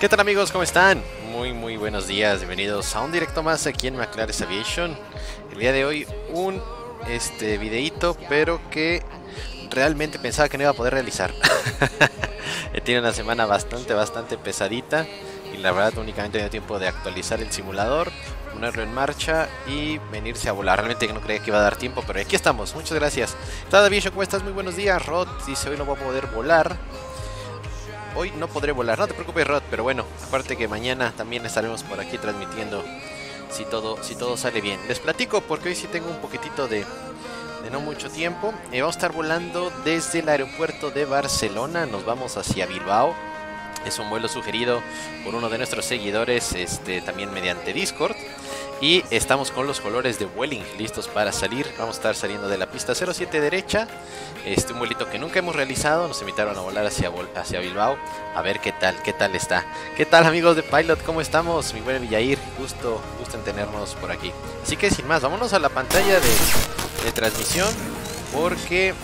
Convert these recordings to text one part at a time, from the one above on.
¿Qué tal amigos? ¿Cómo están? Muy muy buenos días, bienvenidos a un directo más aquí en McLaren Aviation. El día de hoy un este videíto, pero que realmente pensaba que no iba a poder realizar. Tiene una semana bastante bastante pesadita y la verdad únicamente he tenido tiempo de actualizar el simulador, ponerlo en marcha y venirse a volar. Realmente no creía que iba a dar tiempo, pero aquí estamos. Muchas gracias. David, ¿cómo estás? Muy buenos días. Rod dice hoy no voy a poder volar hoy no podré volar. No te preocupes, Rod, pero bueno, aparte que mañana también estaremos por aquí transmitiendo si todo, si todo sale bien. Les platico porque hoy sí tengo un poquitito de, de no mucho tiempo. Eh, vamos a estar volando desde el aeropuerto de Barcelona. Nos vamos hacia Bilbao. Es un vuelo sugerido por uno de nuestros seguidores, este, también mediante Discord. Y estamos con los colores de Welling listos para salir. Vamos a estar saliendo de la pista 07 derecha. Este, un vuelito que nunca hemos realizado. Nos invitaron a volar hacia, hacia Bilbao. A ver qué tal, qué tal está. ¿Qué tal amigos de Pilot? ¿Cómo estamos? Mi buen Villair, gusto, gusto en tenernos por aquí. Así que sin más, vámonos a la pantalla de, de transmisión. Porque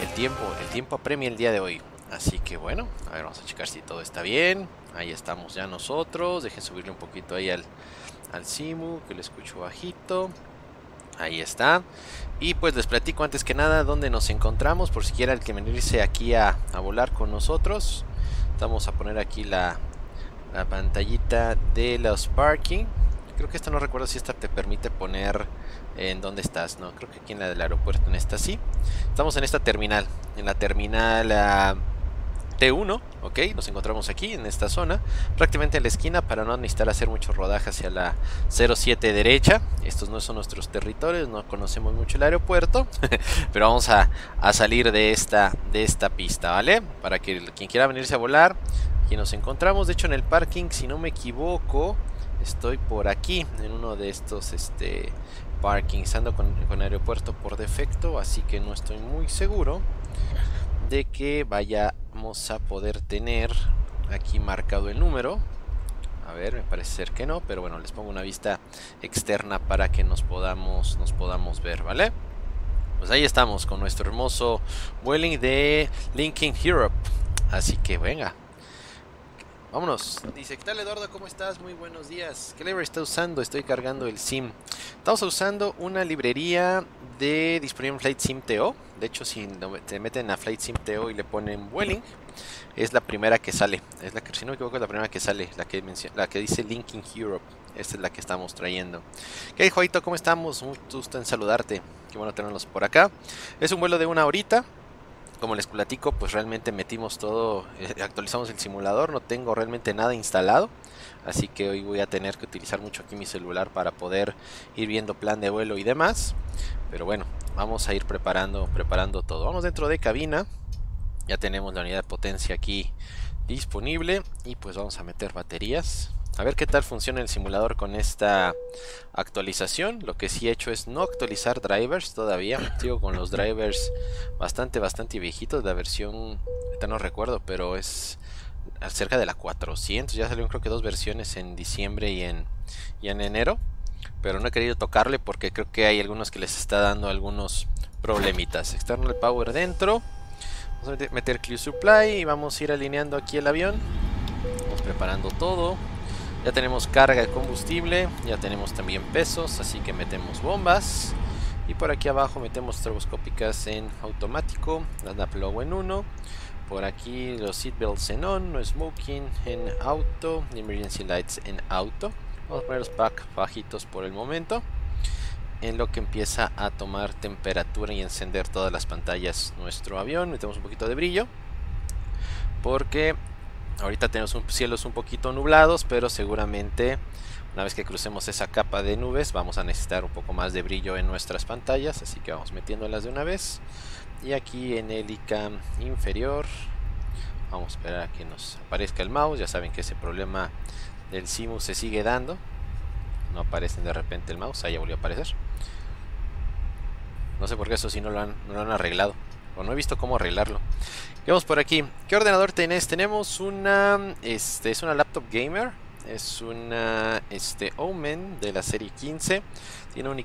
el tiempo, el tiempo apremia el día de hoy. Así que bueno, a ver, vamos a checar si todo está bien. Ahí estamos ya nosotros. Dejen subirle un poquito ahí al, al Simu, que le escucho bajito. Ahí está. Y pues les platico antes que nada dónde nos encontramos, por si quiera el que venirse aquí a, a volar con nosotros. Vamos a poner aquí la, la pantallita de los parking. Creo que esta no recuerdo si esta te permite poner en dónde estás, no, creo que aquí en la del aeropuerto, en esta sí. Estamos en esta terminal, en la terminal... Uh, T1, ok, nos encontramos aquí en esta zona, prácticamente en la esquina para no necesitar hacer mucho rodaje hacia la 07 derecha. Estos no son nuestros territorios, no conocemos mucho el aeropuerto, pero vamos a, a, salir de esta, de esta pista, ¿vale? Para que quien quiera venirse a volar, aquí nos encontramos, de hecho en el parking, si no me equivoco, estoy por aquí, en uno de estos este, parkings, ando con, con aeropuerto por defecto, así que no estoy muy seguro de que vayamos a poder tener aquí marcado el número a ver, me parece ser que no, pero bueno, les pongo una vista externa para que nos podamos, nos podamos ver, ¿vale? Pues ahí estamos con nuestro hermoso Vueling de Linking Europe. Así que venga, Vámonos. Dice, ¿qué tal Eduardo? ¿Cómo estás? Muy buenos días. ¿Qué library está usando? Estoy cargando el SIM. Estamos usando una librería de disponible en Flight Sim TO. De hecho, si te meten a Flight Sim TO y le ponen Vueling, es la primera que sale. Es la que, si no me equivoco, es la primera que sale. La que, dice Linking Europe. Esta es la que estamos trayendo. ¿Qué Joito? ¿Cómo estamos? Mucho gusto en saludarte. Qué bueno tenerlos por acá. Es un vuelo de una horita como les platico, pues realmente metimos todo, eh, actualizamos el simulador, no tengo realmente nada instalado, así que hoy voy a tener que utilizar mucho aquí mi celular para poder ir viendo plan de vuelo y demás, pero bueno, vamos a ir preparando, preparando todo. Vamos dentro de cabina, ya tenemos la unidad de potencia aquí disponible y pues vamos a meter baterías. A ver qué tal funciona el simulador con esta actualización. Lo que sí he hecho es no actualizar drivers todavía. Sigo con los drivers bastante, bastante viejitos. La versión, ahorita no recuerdo, pero es cerca de la 400. Ya salieron creo que dos versiones en diciembre y en, y en enero. Pero no he querido tocarle porque creo que hay algunos que les está dando algunos problemitas. External power dentro. Vamos a meter Clear Supply y vamos a ir alineando aquí el avión. Vamos preparando todo. Ya tenemos carga de combustible, ya tenemos también pesos, así que metemos bombas. Y por aquí abajo metemos troboscópicas en automático, las Naplow en 1. Por aquí los seatbelts en on, no smoking en auto, emergency lights en auto. Vamos a poner los pack bajitos por el momento. En lo que empieza a tomar temperatura y encender todas las pantallas nuestro avión. Metemos un poquito de brillo. Porque Ahorita tenemos un, cielos un poquito nublados, pero seguramente una vez que crucemos esa capa de nubes vamos a necesitar un poco más de brillo en nuestras pantallas, así que vamos metiéndolas de una vez. Y aquí en el ICAM inferior vamos a esperar a que nos aparezca el mouse, ya saben que ese problema del Simu se sigue dando. No aparecen de repente el mouse, ahí ya volvió a aparecer. No sé por qué eso sí no lo han, no lo han arreglado. O no he visto cómo arreglarlo. Vamos por aquí. ¿Qué ordenador tenés? Tenemos una. Este es una laptop gamer. Es una este, Omen de la serie 15. Tiene un,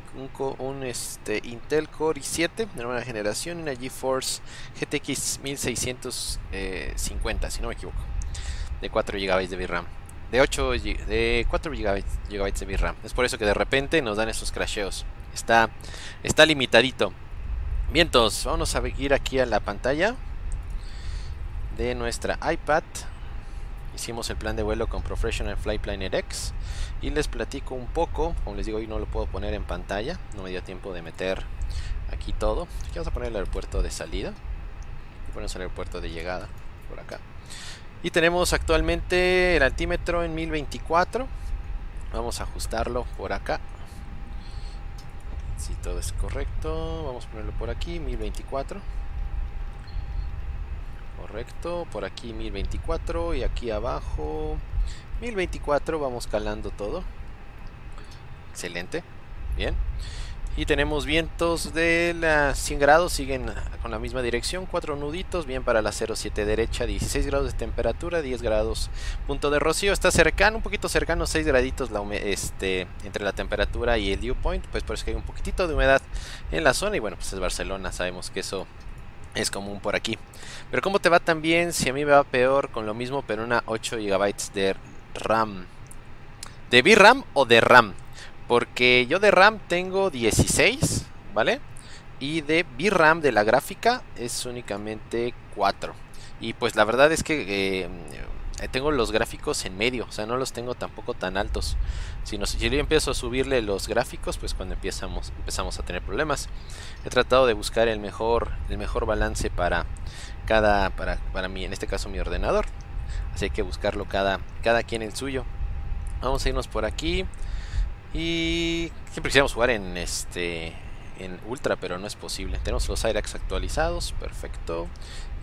un, este, Intel Core i7 de nueva generación una GeForce GTX 1650, si no me equivoco. De 4 GB de VRAM. De 8 de 4 GB, de VRAM. Es por eso que de repente nos dan esos crasheos. Está, está limitadito. Bien, entonces vamos a ir aquí a la pantalla de nuestra iPad. Hicimos el plan de vuelo con Professional Flight Planner X y les platico un poco. Como les digo, hoy no lo puedo poner en pantalla, no me dio tiempo de meter aquí todo. Aquí vamos a poner el aeropuerto de salida y ponemos el aeropuerto de llegada por acá. Y tenemos actualmente el altímetro en 1024. Vamos a ajustarlo por acá. Si todo es correcto, vamos a ponerlo por aquí, 1024. Correcto, por aquí 1024 y aquí abajo 1024, vamos calando todo. Excelente, bien. Y tenemos vientos de las 100 grados, siguen con la misma dirección, cuatro nuditos, bien para la 07 derecha, 16 grados de temperatura, 10 grados punto de rocío, está cercano, un poquito cercano, 6 graditos la este, entre la temperatura y el dew point, pues por eso que hay un poquitito de humedad en la zona y bueno, pues es Barcelona, sabemos que eso es común por aquí. Pero ¿cómo te va también si a mí me va peor con lo mismo pero una 8 GB de RAM? ¿De VRAM o de RAM? Porque yo de RAM tengo 16, ¿vale? Y de VRAM de la gráfica es únicamente 4. Y pues la verdad es que eh, tengo los gráficos en medio, o sea, no los tengo tampoco tan altos. Si, si yo empiezo a subirle los gráficos, pues cuando empezamos, empezamos a tener problemas. He tratado de buscar el mejor, el mejor balance para cada, para, para mí, en este caso mi ordenador. Así que buscarlo cada, cada quien el suyo. Vamos a irnos por aquí. Y siempre quisiéramos jugar en este en ultra, pero no es posible. Tenemos los IRAX actualizados, perfecto.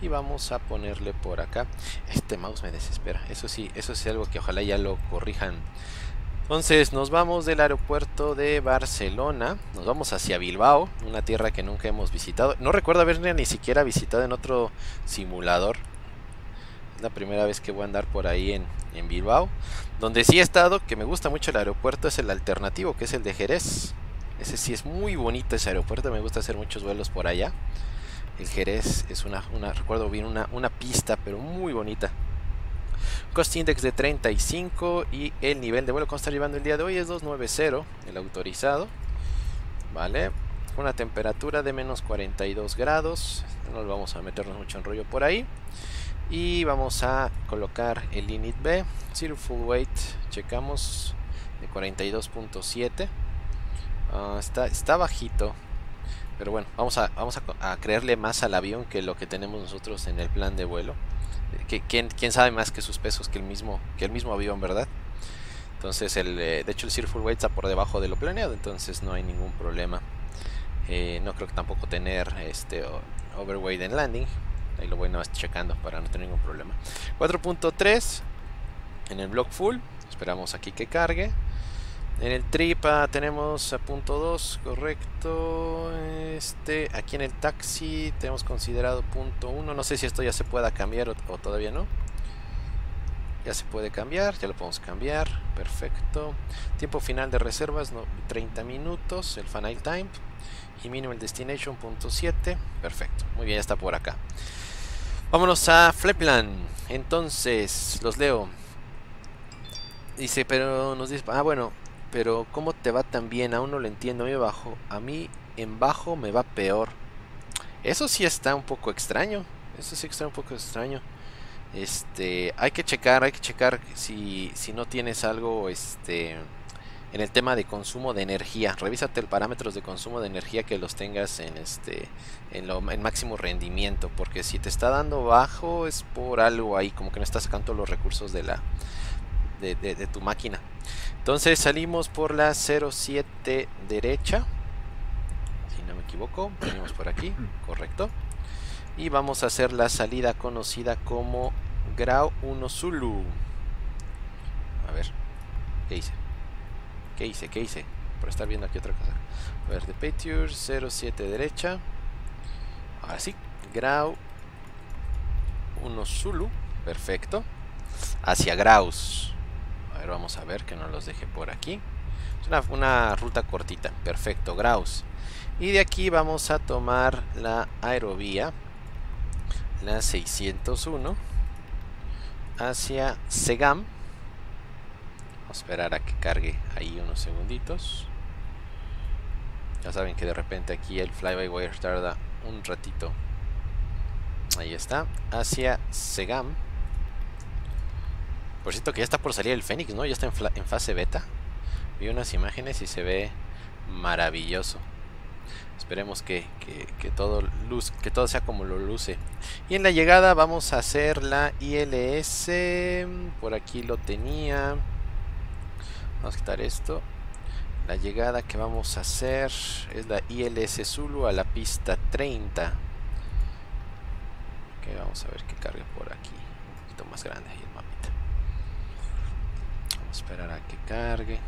Y vamos a ponerle por acá. Este mouse me desespera. Eso sí, eso es algo que ojalá ya lo corrijan. Entonces nos vamos del aeropuerto de Barcelona, nos vamos hacia Bilbao, una tierra que nunca hemos visitado. No recuerdo haber ni siquiera visitado en otro simulador. Es la primera vez que voy a andar por ahí en, en Bilbao. Donde sí he estado, que me gusta mucho el aeropuerto, es el alternativo, que es el de Jerez. Ese sí es muy bonito ese aeropuerto, me gusta hacer muchos vuelos por allá. El Jerez es una, recuerdo bien, una, una pista, pero muy bonita. Cost Index de 35 y el nivel de vuelo que está llevando el día de hoy es 290, el autorizado. Vale, una temperatura de menos 42 grados. No vamos a meternos mucho en rollo por ahí y vamos a colocar el init B. Zero weight checamos de 42.7 ah, está, está bajito pero bueno vamos a vamos a, creerle más al avión que lo que tenemos nosotros en el plan de vuelo. Que, ¿quién, quién sabe más que sus pesos que el mismo que el mismo avión verdad entonces el eh, de hecho el zero full weight está por debajo de lo planeado entonces no hay ningún problema. Eh, no creo que tampoco tener este overweight en landing Ahí lo voy nada más checando para no tener ningún problema. 4.3 en el block full. Esperamos aquí que cargue. En el trip ah, tenemos a punto 2, correcto. Este, aquí en el taxi tenemos considerado punto 1. No sé si esto ya se pueda cambiar o, todavía no. Ya se puede cambiar, ya lo podemos cambiar. Perfecto. Tiempo final de reservas, 30 minutos. El final time. Y minimal destination, punto 7. Perfecto. Muy bien, ya está por acá. Vámonos a Fleplan. Entonces, los leo. Dice, pero nos dice, ah, bueno, pero ¿cómo te va tan bien? Aún no lo entiendo, a mí bajo, a mí en bajo me va peor. Eso sí está un poco extraño. Eso sí está un poco extraño. Este, hay que checar, hay que checar si, si no tienes algo, este, en el tema de consumo de energía. Revísate el parámetros de consumo de energía que los tengas en este en, lo, en máximo rendimiento, porque si te está dando bajo es por algo ahí, como que no estás sacando los recursos de la de, de tu máquina. Entonces salimos por la 07 derecha, si no me equivoco, venimos por aquí, correcto. Y vamos a hacer la salida conocida como Grau 1 Zulu. A ver, ¿qué hice? ¿Qué hice? ¿Qué hice? Por estar viendo aquí otra cosa. A ver, de Pature 07 derecha. Ahora sí. Grau 1 Zulu. Perfecto. Hacia Graus. A ver, vamos a ver que no los deje por aquí. Es una, una ruta cortita. Perfecto, Graus. Y de aquí vamos a tomar la aerovía. La 601. Hacia Segam esperar a que cargue ahí unos segunditos. Ya saben que de repente aquí el fly-by-wire tarda un ratito. Ahí está. Hacia Segam. Por cierto que ya está por salir el Fénix, ¿no? Ya está en, fase beta. Vi unas imágenes y se ve maravilloso. Esperemos que, todo luz, que todo sea como lo luce. Y en la llegada vamos a hacer la ILS. Por aquí lo tenía. Vamos a quitar esto. La llegada que vamos a hacer es la ILS Zulu a la pista 30. Ok, vamos a ver que cargue por aquí. Un poquito más grande ahí el mapita. Vamos a esperar a que cargue.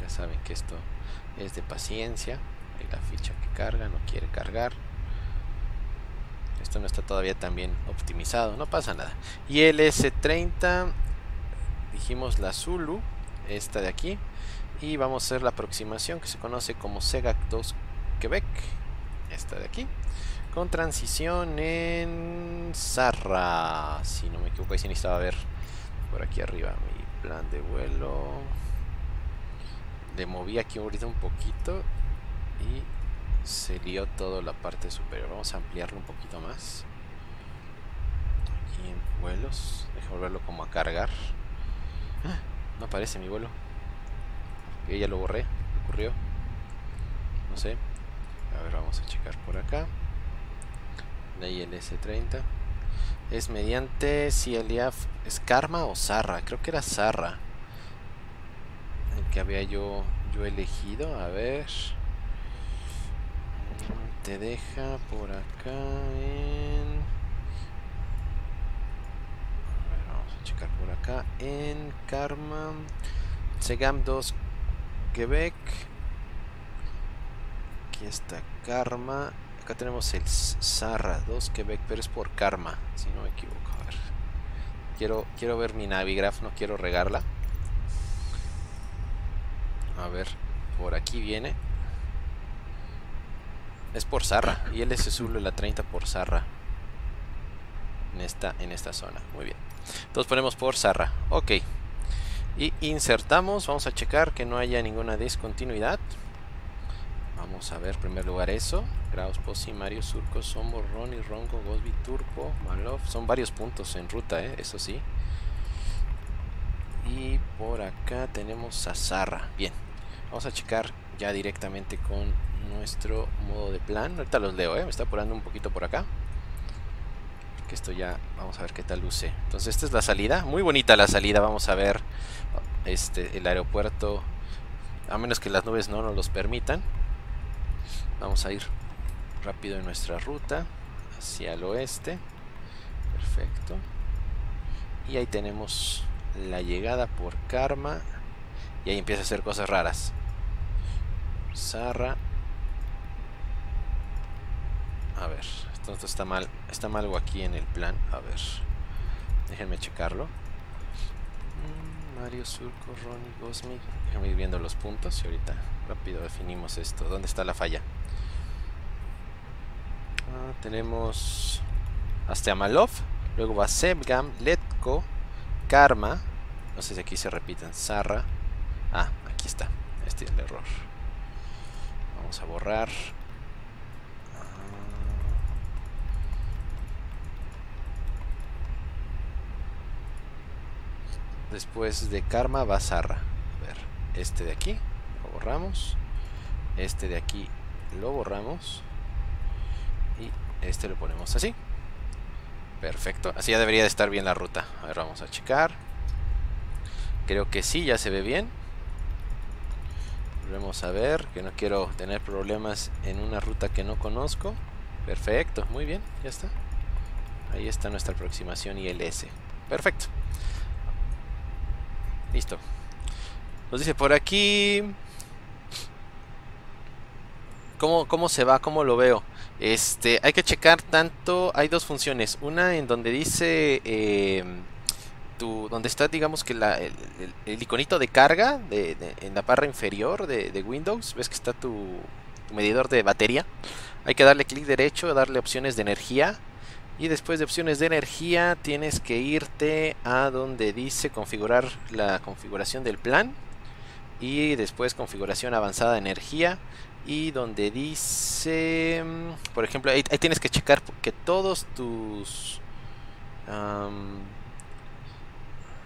Ya saben que esto es de paciencia. Ahí la ficha que carga, no quiere cargar. Esto no está todavía tan bien optimizado, no pasa nada. ILS 30, dijimos la Zulu, esta de aquí. Y vamos a hacer la aproximación que se conoce como SEGAC 2 Quebec. Esta de aquí. Con transición en Zarra si no me equivoco ahí sí necesitaba ver por aquí arriba mi plan de vuelo. Le moví aquí ahorita un poquito y se lió toda la parte superior. Vamos a ampliarlo un poquito más. Aquí en vuelos. Deja volverlo como a cargar. Ah, no aparece mi vuelo que ya lo borré, ocurrió. No sé. A ver, vamos a checar por acá. La ILS-30. Es mediante CLIAF. ¿Es Karma o Zarra? Creo que era Zarra. El que había yo, yo elegido. A ver. Te deja por acá. A ver, vamos checar por acá. En Karma. Segam 2 Quebec. Aquí está Karma. Acá tenemos el Sarra 2 Quebec, pero es por Karma, si no me equivoco. Quiero, quiero ver mi Navigraph, no quiero regarla. A ver, por aquí viene. Es por Sarra. Y él Zulo la 30 por Sarra. En esta, en esta zona. Muy bien. Entonces ponemos por Sarra. Ok. Y insertamos. Vamos a checar que no haya ninguna discontinuidad. Vamos a ver en primer lugar eso. Graus, Posi, Mario, Surco, Sombo, Ronnie, Ronco, Gosby, Turco, Malov son varios puntos en ruta, ¿eh? eso sí. Y por acá tenemos a Zarra. Bien, vamos a checar ya directamente con nuestro modo de plan. Ahorita los leo, ¿eh? me está apurando un poquito por acá esto ya vamos a ver qué tal luce entonces esta es la salida muy bonita la salida vamos a ver este, el aeropuerto, a menos que las nubes no nos los permitan. Vamos a ir rápido en nuestra ruta hacia el oeste. Perfecto. Y ahí tenemos la llegada por Karma. Y ahí empieza a hacer cosas raras. Zarra. A ver, esto está mal. Está mal algo aquí en el plan. A ver. Déjenme checarlo. Mario, Surco, Ronnie, Gosmic. Déjame ir viendo los puntos y ahorita rápido definimos esto. ¿Dónde está la falla? Ah, tenemos hasta Amalov, luego va Sebgam, Letko, Karma. No sé si aquí se repiten. Zarra. Ah, aquí está. Este es el error. Vamos a borrar Después de Karma va Zarra. A ver, este de aquí lo borramos. Este de aquí lo borramos. Y este lo ponemos así. Perfecto. Así ya debería de estar bien la ruta. A ver, vamos a checar. Creo que sí, ya se ve bien. Volvemos a ver, que no quiero tener problemas en una ruta que no conozco. Perfecto, muy bien, ya está. Ahí está nuestra aproximación ILS. Perfecto. Listo. Nos dice por aquí... ¿Cómo, ¿Cómo se va? ¿Cómo lo veo? Este, hay que checar tanto... Hay dos funciones. Una en donde dice... Em, tu, donde está, digamos que el, iconito de carga en la barra inferior de, Windows. ¿Ves que está tu, tu medidor de batería? Hay que darle clic derecho, darle opciones de energía Y después de opciones de energía tienes que irte a donde dice configurar la configuración del plan. Y después configuración avanzada de energía. Y donde dice, mm, por ejemplo, ahí, tienes que checar que todos tus...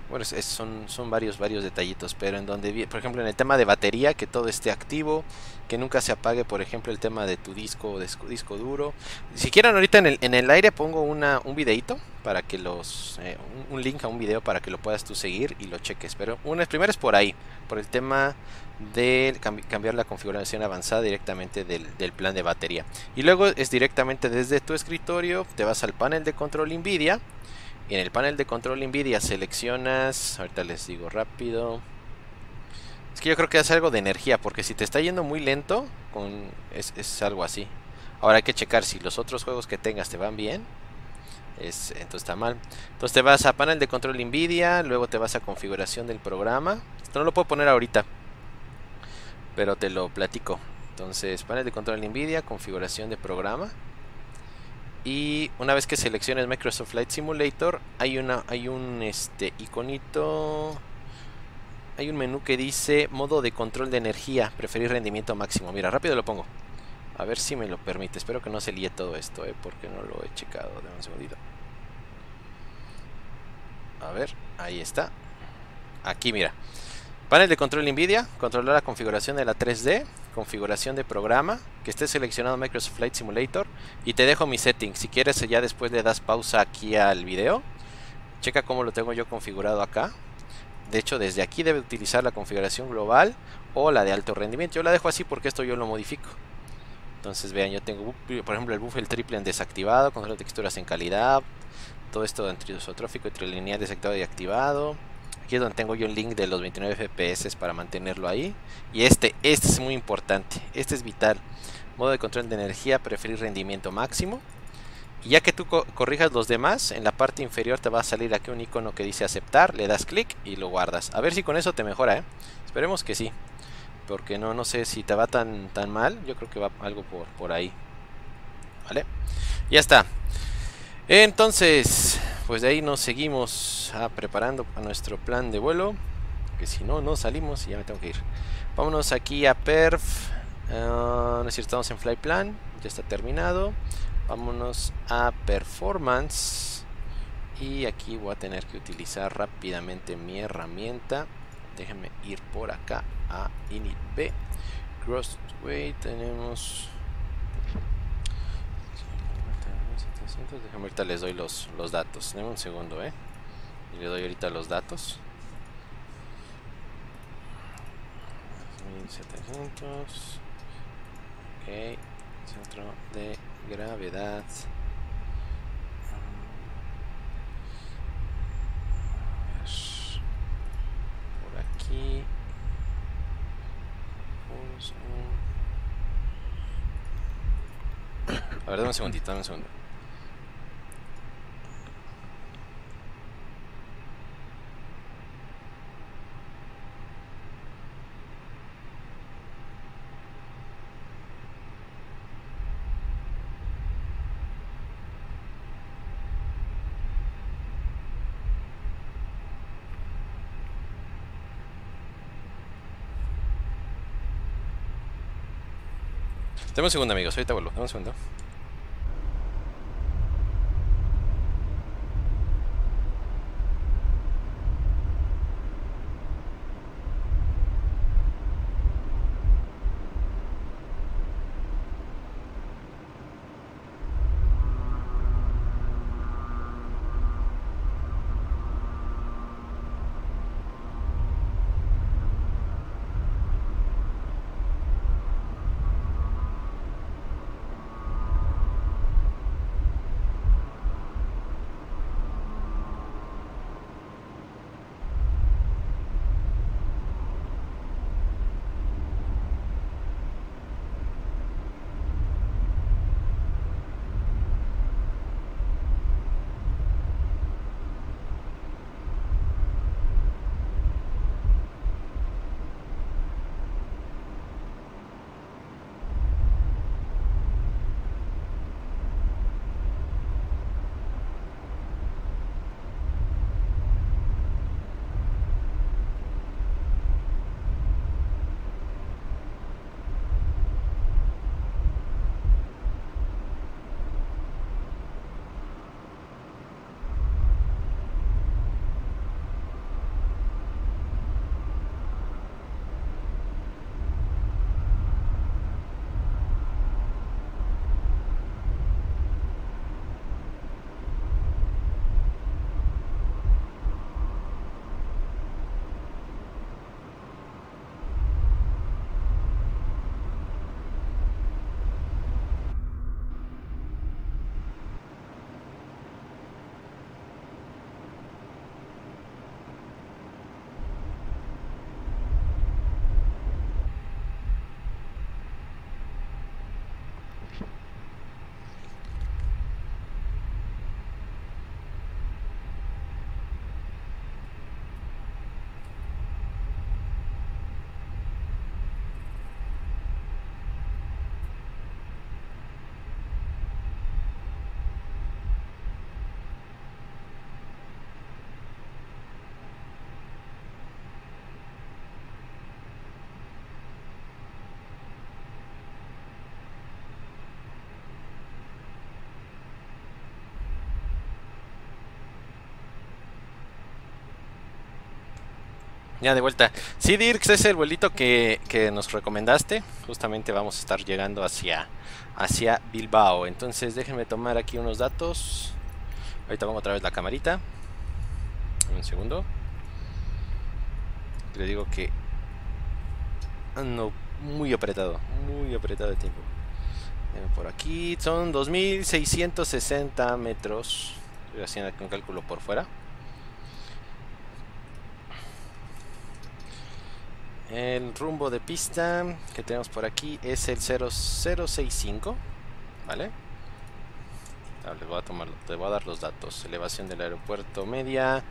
Bueno, son, son varios, varios detallitos, pero en donde, por ejemplo, en el tema de batería, que todo esté activo, que nunca se apague, por ejemplo, el tema de tu disco disco, disco duro. Si quieren, ahorita en el, en el aire pongo una, un videito para que los, eh, un, link a un video para que lo puedas tú seguir y lo cheques. Pero una primero es por ahí, por el tema de cambiar la configuración avanzada directamente del, del plan de batería. Y luego es directamente desde tu escritorio, te vas al panel de control NVIDIA en el panel de control NVIDIA seleccionas, ahorita les digo rápido. Es que yo creo que es algo de energía, porque si te está yendo muy lento, con, es, algo así. Ahora hay que checar si los otros juegos que tengas te van bien. Es, entonces está mal. Entonces te vas a panel de control NVIDIA, luego te vas a configuración del programa. Esto no lo puedo poner ahorita, pero te lo platico. Entonces panel de control NVIDIA, configuración de programa. Y una vez que selecciones Microsoft Flight Simulator, hay una hay un este iconito hay un menú que dice modo de control de energía, preferir rendimiento máximo. Mira, rápido lo pongo. A ver si me lo permite. Espero que no se líe todo esto, ¿eh? porque no lo he checado. De un segundito. A ver, ahí está. Aquí, mira. Panel de control NVIDIA, controlar la configuración de la 3D, configuración de programa, que esté seleccionado Microsoft Flight Simulator y te dejo mi setting. Si quieres ya después le das pausa aquí al video. Checa cómo lo tengo yo configurado acá. De hecho desde aquí debe utilizar la configuración global o la de alto rendimiento. Yo la dejo así porque esto yo lo modifico. Entonces vean, yo tengo por ejemplo el buffer triple en desactivado, control de texturas en calidad, todo esto entre isotrófico y trilineal desactivado y activado Aquí es donde tengo yo el link de los 29 FPS para mantenerlo ahí. Y este, este es muy importante. Este es vital. Modo de control de energía, preferir rendimiento máximo. Y ya que tú corrijas los demás, en la parte inferior te va a salir aquí un icono que dice aceptar. Le das clic y lo guardas. A ver si con eso te mejora, ¿eh? Esperemos que sí. Porque no, no sé si te va tan, tan mal. Yo creo que va algo por, por ahí. ¿Vale? Ya está. Entonces, pues de ahí nos seguimos ah, preparando para nuestro plan de vuelo. Que si no, no salimos y ya me tengo que ir. Vámonos aquí a Perf. Uh, no es cierto, estamos en Fly Plan. Ya está terminado. Vámonos a Performance. Y aquí voy a tener que utilizar rápidamente mi herramienta. Déjenme ir por acá a Init B. Crossway tenemos déjame ahorita les doy los, los datos. Denme un segundo, ¿eh? Y le doy ahorita los datos. 1700. Ok. Centro de gravedad. Por aquí. A ver, dame un segundito, dame un segundo. Dame un segundo, amigos. Ahorita vuelvo. Dame un segundo. De vuelta. Sí, Dirks, es el vuelito que, que, nos recomendaste. Justamente vamos a estar llegando hacia, hacia Bilbao. Entonces déjenme tomar aquí unos datos. Ahorita pongo otra vez la camarita. Un segundo. Le digo que ando muy apretado. Muy apretado de tiempo. Por aquí son 2660 metros. Estoy haciendo aquí un cálculo por fuera. El rumbo de pista que tenemos por aquí es el 0065, ¿vale? les voy a tomar, voy a dar los datos. Elevación del aeropuerto media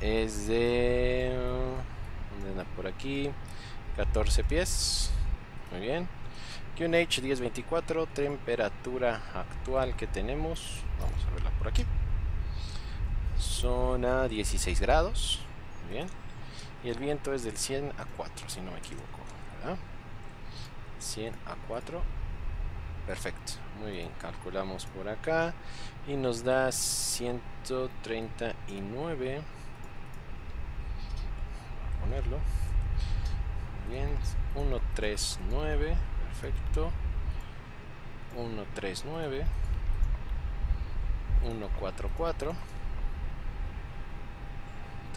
es de ¿dónde por aquí? 14 pies. Muy bien. QNH 1024, temperatura actual que tenemos. Vamos a verla por aquí. Son a 16 grados. Muy bien. Y el viento es del 100 a 4, si no me equivoco. 100 a 4. Perfecto. Muy bien. Calculamos por acá. Y nos da 139. Voy a ponerlo. Muy bien. 139. Perfecto. 139. 144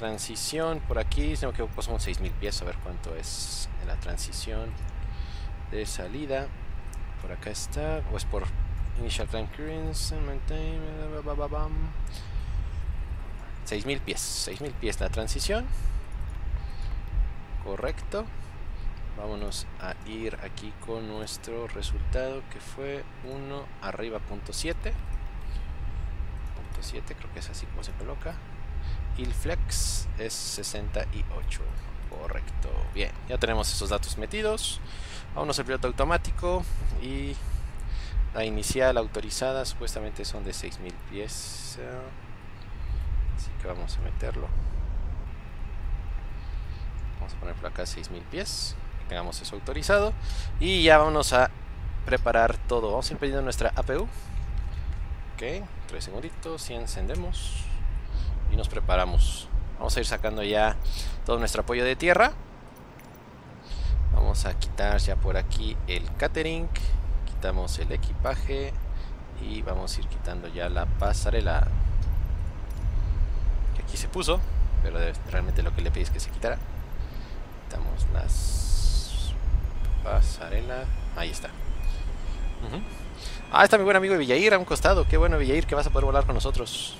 transición por aquí, si no me equivoco son 6000 pies, a ver cuánto es la transición de salida. Por acá está, o es por Initial Time Currents, 6000 pies, 6000 pies la transición. Correcto. Vámonos a ir aquí con nuestro resultado que fue 1 arriba punto 7. Punto 7, creo que es así como se coloca. Y el flex es 68. Correcto. Bien, ya tenemos esos datos metidos. Vámonos al piloto automático y la inicial autorizada supuestamente son de 6000 pies. Así que vamos a meterlo. Vamos a poner por acá 6000 pies. Tengamos eso autorizado. Y ya vamos a preparar todo. Vamos a ir pidiendo nuestra APU. Ok, 3 segunditos y encendemos y nos preparamos. Vamos a ir sacando ya todo nuestro apoyo de tierra. Vamos a quitar ya por aquí el catering. Quitamos el equipaje. Y vamos a ir quitando ya la pasarela. Que aquí se puso. Pero realmente lo que le pedí es que se quitara. Quitamos las pasarela. Ahí está. Ah, está mi buen amigo Villair a un costado. Qué bueno Villair que vas a poder volar con nosotros.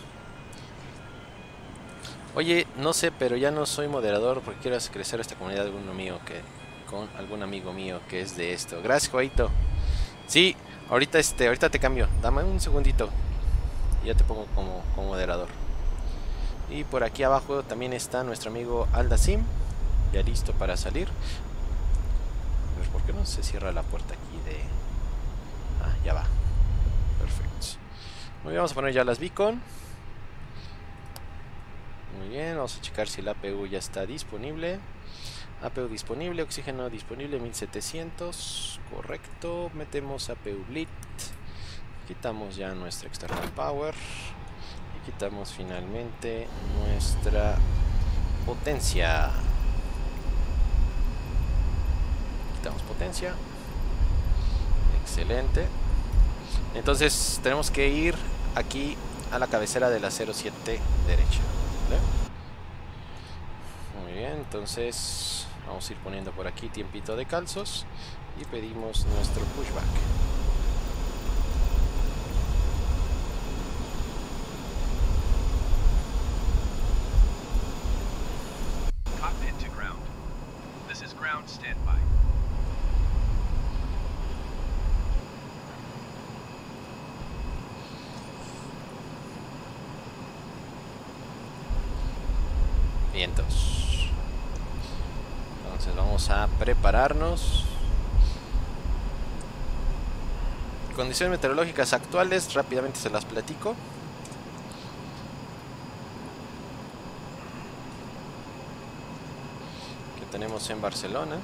Oye, no sé, pero ya no soy moderador porque quiero crecer esta comunidad alguno mío que con algún amigo mío que es de esto. Gracias, Juaito. Sí, ahorita este, ahorita te cambio. Dame un segundito. Ya te pongo como, moderador. Y por aquí abajo también está nuestro amigo Aldasim, ya listo para salir. A ver, ¿por qué no se cierra la puerta aquí de Ah, ya va. Perfecto. Vamos a poner ya las beacon. Muy bien, vamos a checar si el APU ya está disponible. APU disponible, oxígeno disponible 1700, correcto. Metemos APU Blit. Quitamos ya nuestra external power. Y quitamos finalmente nuestra potencia. Quitamos potencia. Excelente. Entonces tenemos que ir aquí a la cabecera de la 07 derecha. Muy bien, entonces vamos a ir poniendo por aquí tiempito de calzos y pedimos nuestro pushback. Vientos. Entonces vamos Condiciones meteorológicas actuales, rápidamente se las platico. Que tenemos en Barcelona.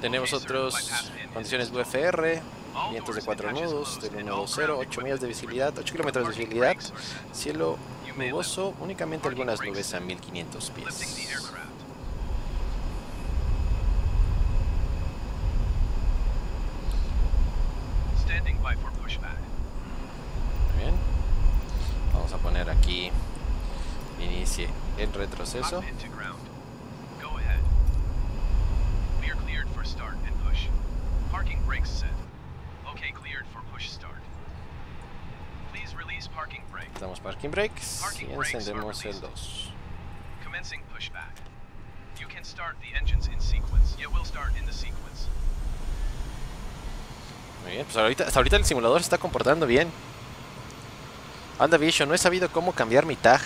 Tenemos otras condiciones UFR, vientos de 4 nudos, del 120, 8 millas de visibilidad, 8 kilómetros de visibilidad, cielo nuboso, únicamente algunas nubes a 1500 pies. Bien. Vamos a poner aquí inicie el retroceso. Damos parking brakes y encendemos el 2. Muy bien, pues ahorita, hasta ahorita el simulador se está comportando bien. Anda Vision, no he sabido cómo cambiar mi tag.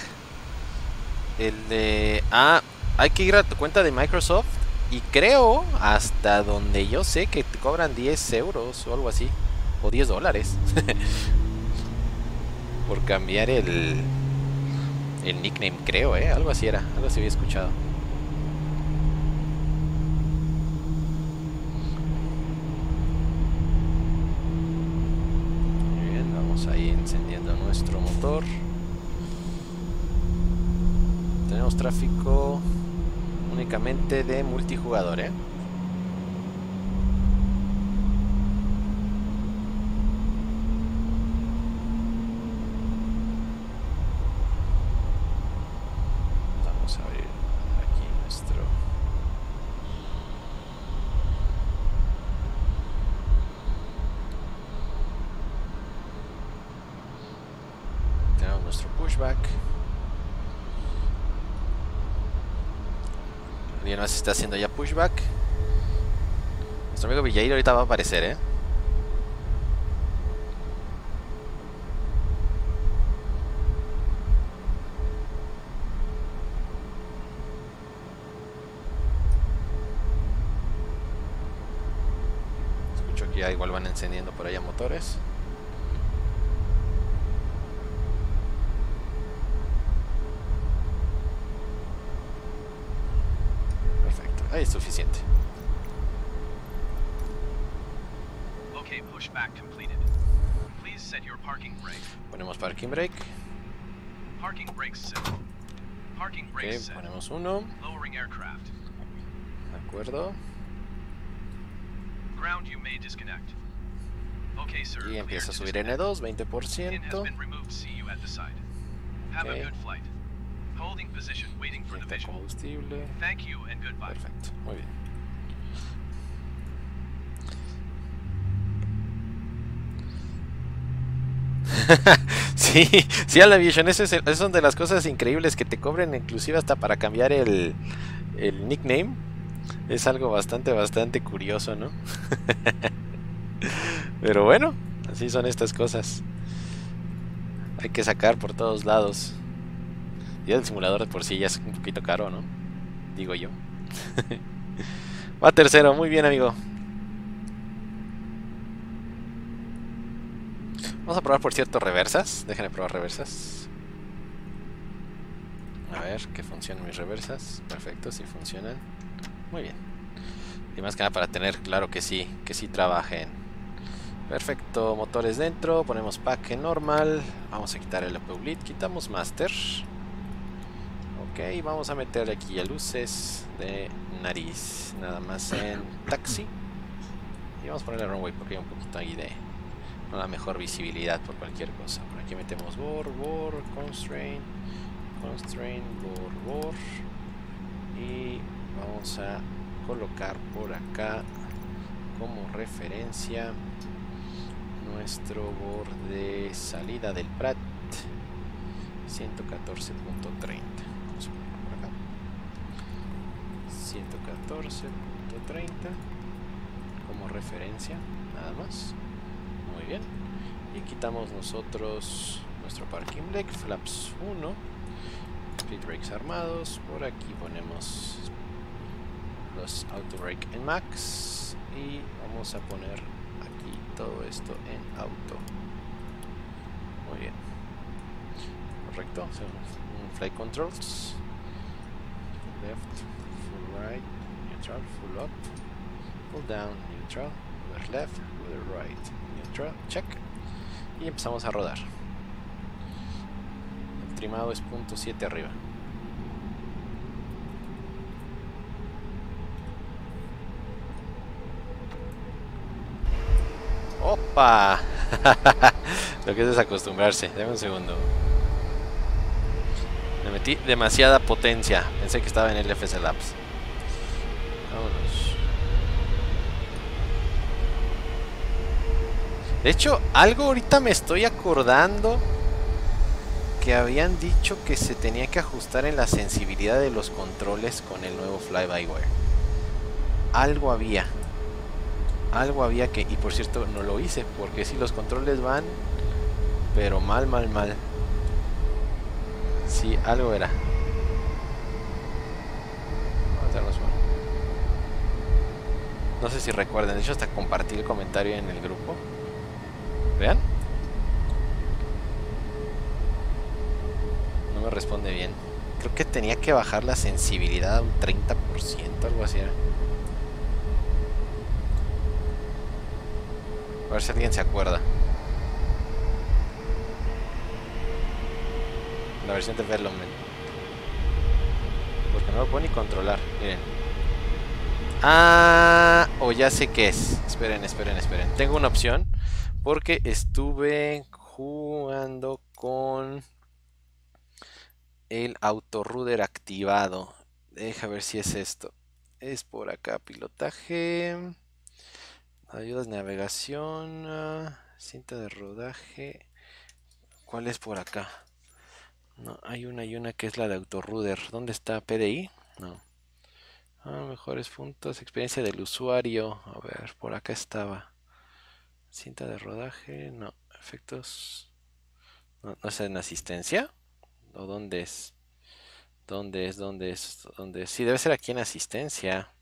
El de... Ah, hay que ir a tu cuenta de Microsoft. Y creo, hasta donde yo sé, que te cobran 10 euros o algo así. O 10 dólares. Por cambiar el... El nickname, creo, ¿eh? Algo así era. Algo así había escuchado. Muy bien, vamos ahí encendiendo nuestro motor. Tenemos tráfico únicamente de multijugador, ¿eh? Vamos a abrir aquí nuestro... Tenemos pushback. Alguien más está haciendo ya pushback. Nuestro amigo Villair ahorita va a aparecer, ¿eh? Escucho que ya igual van encendiendo por allá motores. Perfecto, ahí es suficiente. Okay, pushback completed. Please set your parking brake. Ponemos parking brake. Parking brakes set. Parking Ok, brakes set. ponemos uno. Lowering aircraft. De acuerdo. Ground you may disconnect. Okay, sir. Y empieza a subir disconnect. N2, Pin has 20%. been removed. See you at the site. Have Okay. Holding position, waiting for the combustible. Thank you and goodbye. Perfecto, muy bien. sí, sí, a la Vision, ese es, el- es una de las cosas increíbles que te cobren, inclusive hasta para cambiar el, el nickname. Es algo bastante, bastante curioso, ¿no? Pero bueno, así son estas cosas. Hay que sacar por todos lados. Y el simulador de por sí ya es un poquito caro, ¿no? Digo yo. Va tercero, muy bien, amigo. Vamos a probar, por cierto, reversas. Déjenme probar reversas. A ver que funcionen mis reversas. Perfecto, sí funcionan. Muy bien. Y más que nada para tener claro que sí, que sí trabajen. Perfecto, motores dentro. Ponemos pack normal. Vamos a quitar el bleed. Quitamos master. Ok, vamos a meter aquí ya luces de nariz. Nada más en taxi. Y vamos a ponerle runway porque hay un poquito ahí de una mejor visibilidad por cualquier cosa. Por aquí metemos bore, bore, constraint, constraint, bore, bore. Y vamos a colocar por acá como referencia nuestro borde salida del Prat 114.30 vamos a ponerlo por acá 114.30 como referencia nada más. Muy bien. Y quitamos nosotros nuestro parking brake flaps 1 speed brakes armados. Por aquí ponemos los auto brake en max y vamos a poner aquí todo esto en auto. Muy bien. Correcto. So, un flight controls. Left right neutral full up full down neutral rudder left, rudder right, neutral, check. Y empezamos a rodar. El trimado es punto .7 arriba. ¡Opa! Lo que es desacostumbrarse. Dame un segundo. Le metí demasiada potencia. Pensé que estaba en el FC Labs. Vámonos. De hecho, algo ahorita me estoy acordando que habían dicho que se tenía que ajustar en la sensibilidad de los controles con el nuevo Fly-by-Wire. Algo había. Algo había que... Y por cierto, no lo hice, porque si los controles van... Pero mal, mal, mal. Sí, algo era. No sé si recuerden, de hecho hasta compartí el comentario en el grupo. Vean. No me responde bien. Creo que tenía que bajar la sensibilidad a un 30%, algo así era. A ver si alguien se acuerda. La versión de Development. Porque no lo puedo ni controlar. Miren. Ah, o ya sé qué es. Esperen, esperen, esperen. Tengo una opción. Porque estuve jugando con el autorruder activado. Deja ver si es esto. Es por acá, pilotaje. Ayudas navegación. Cinta de rodaje. ¿Cuál es por acá? No, hay una y una que es la de Autoruder. ¿Dónde está? ¿PDI? No. Ah, mejores puntos. Experiencia del usuario. A ver, por acá estaba. Cinta de rodaje. No. Efectos. ¿No, es en asistencia? ¿O dónde es? ¿Dónde es? ¿Dónde es? ¿Dónde es? Sí, debe ser aquí en asistencia.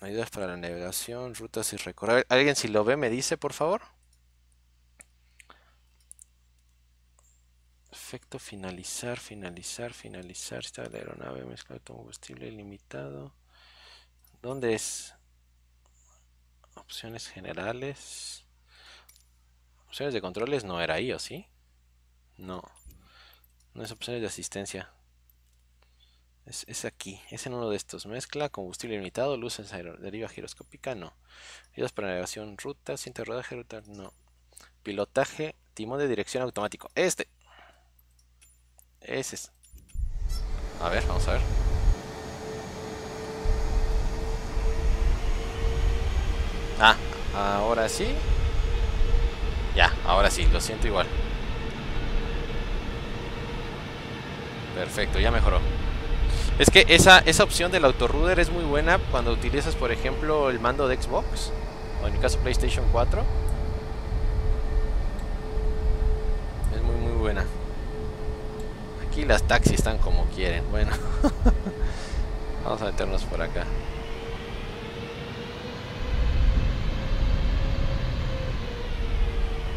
Ayudas para la navegación, rutas y recorrer. ¿Alguien si lo ve me dice, por favor? Efecto finalizar, finalizar, finalizar. Está la aeronave mezcla de combustible ilimitado. ¿Dónde es? Opciones generales. Opciones de controles no era ahí, ¿o sí? No. No es opciones de asistencia. Es, aquí, es en uno de estos. Mezcla, combustible ilimitado, luces deriva giroscópica, no. Ayudas para navegación, ruta, cinta de rodaje, ruta, no. Pilotaje, timón de dirección automático. Este. Ese es. A ver, vamos a ver. Ah, ahora sí. Ya, ahora sí, lo siento igual. Perfecto, ya mejoró. Es que esa, esa opción del autorruder es muy buena cuando utilizas, por ejemplo, el mando de Xbox. O en mi caso PlayStation 4. Es muy muy buena. Aquí las taxis están como quieren. Bueno. Vamos a meternos por acá.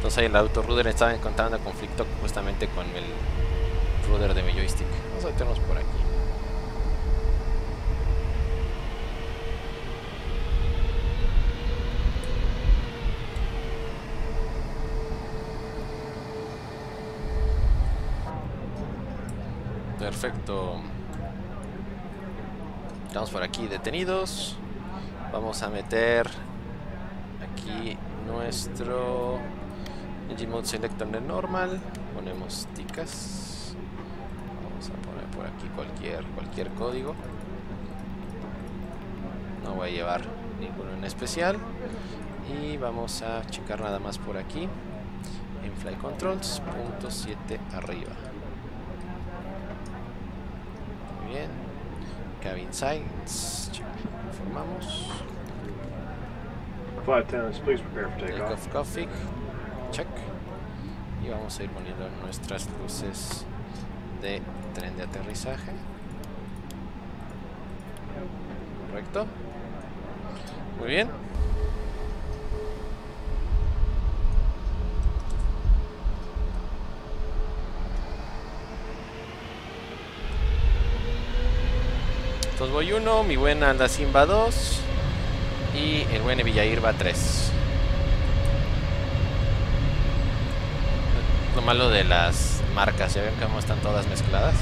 Entonces ahí el autorruder estaba encontrando conflicto justamente con el ruder de mi joystick. Vamos a meternos por aquí. Perfecto. Estamos por aquí detenidos. Vamos a meter aquí nuestro Engine Mode Selector de normal. Ponemos ticas. Vamos a poner por aquí cualquier, cualquier código. No voy a llevar ninguno en especial. Y vamos a checar nada más por aquí. En Fly Controls, punto 7 arriba. bien. Cabin Signs. Informamos. Flight attendants, please prepare for takeoff. Coffee. Check. Y vamos a ir poniendo nuestras luces de tren de aterrizaje. Correcto. Muy bien. voy uno, mi buena anda Simba 2. Y el buen Villair va a 3. Lo malo de las marcas, ya ven cómo están todas mezcladas.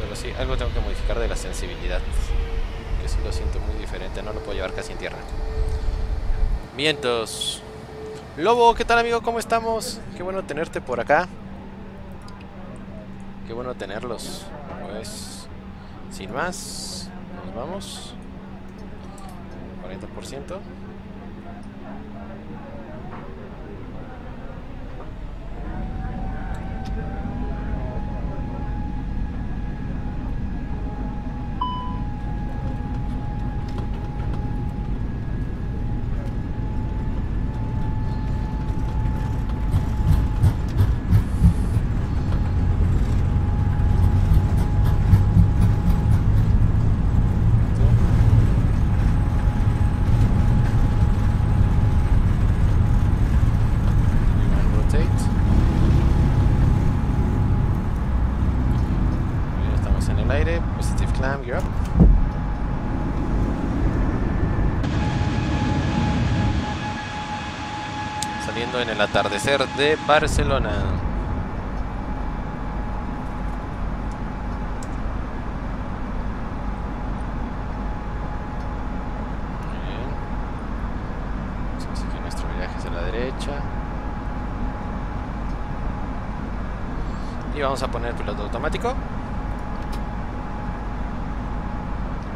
Pero sí, algo tengo que modificar de la sensibilidad. Que sí lo siento muy diferente, no lo puedo llevar casi en tierra. Vientos. Lobo, ¿qué tal amigo? ¿Cómo estamos? Qué bueno tenerte por acá. Qué bueno tenerlos. Pues, sin más, nos vamos. 40%. Igual rotate. Bien, estamos en el aire. Positive climb, you're up. Saliendo en el atardecer de Barcelona. Nuestro viaje es a la derecha. Y vamos a poner piloto automático.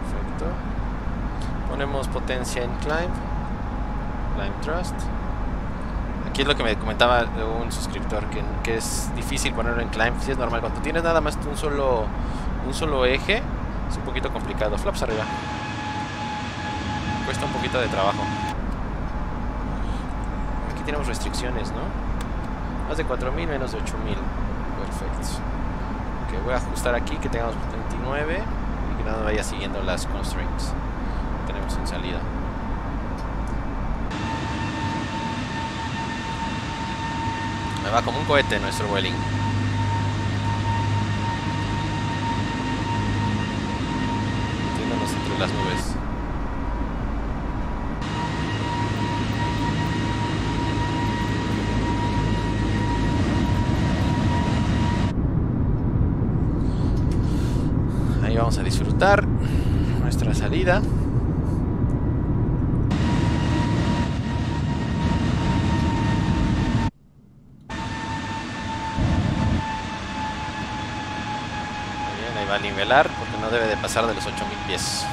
Perfecto. Ponemos potencia en climb. Climb thrust. Aquí es lo que me comentaba un suscriptor que, que es difícil ponerlo en climb. Si es normal, cuando tienes nada más un solo un solo eje, es un poquito complicado. Flaps arriba. Cuesta un poquito de trabajo. Aquí tenemos restricciones, ¿no? Más de 4000 menos de 8000. Perfecto. Ok, voy a ajustar aquí que tengamos 29 y que no vaya siguiendo las constraints que tenemos en salida. Va como un cohete nuestro Welling. Metiéndonos entre las nubes. Ahí vamos a disfrutar nuestra salida. Muy bien, ahí va a nivelar porque no debe de pasar de los 8000 pies.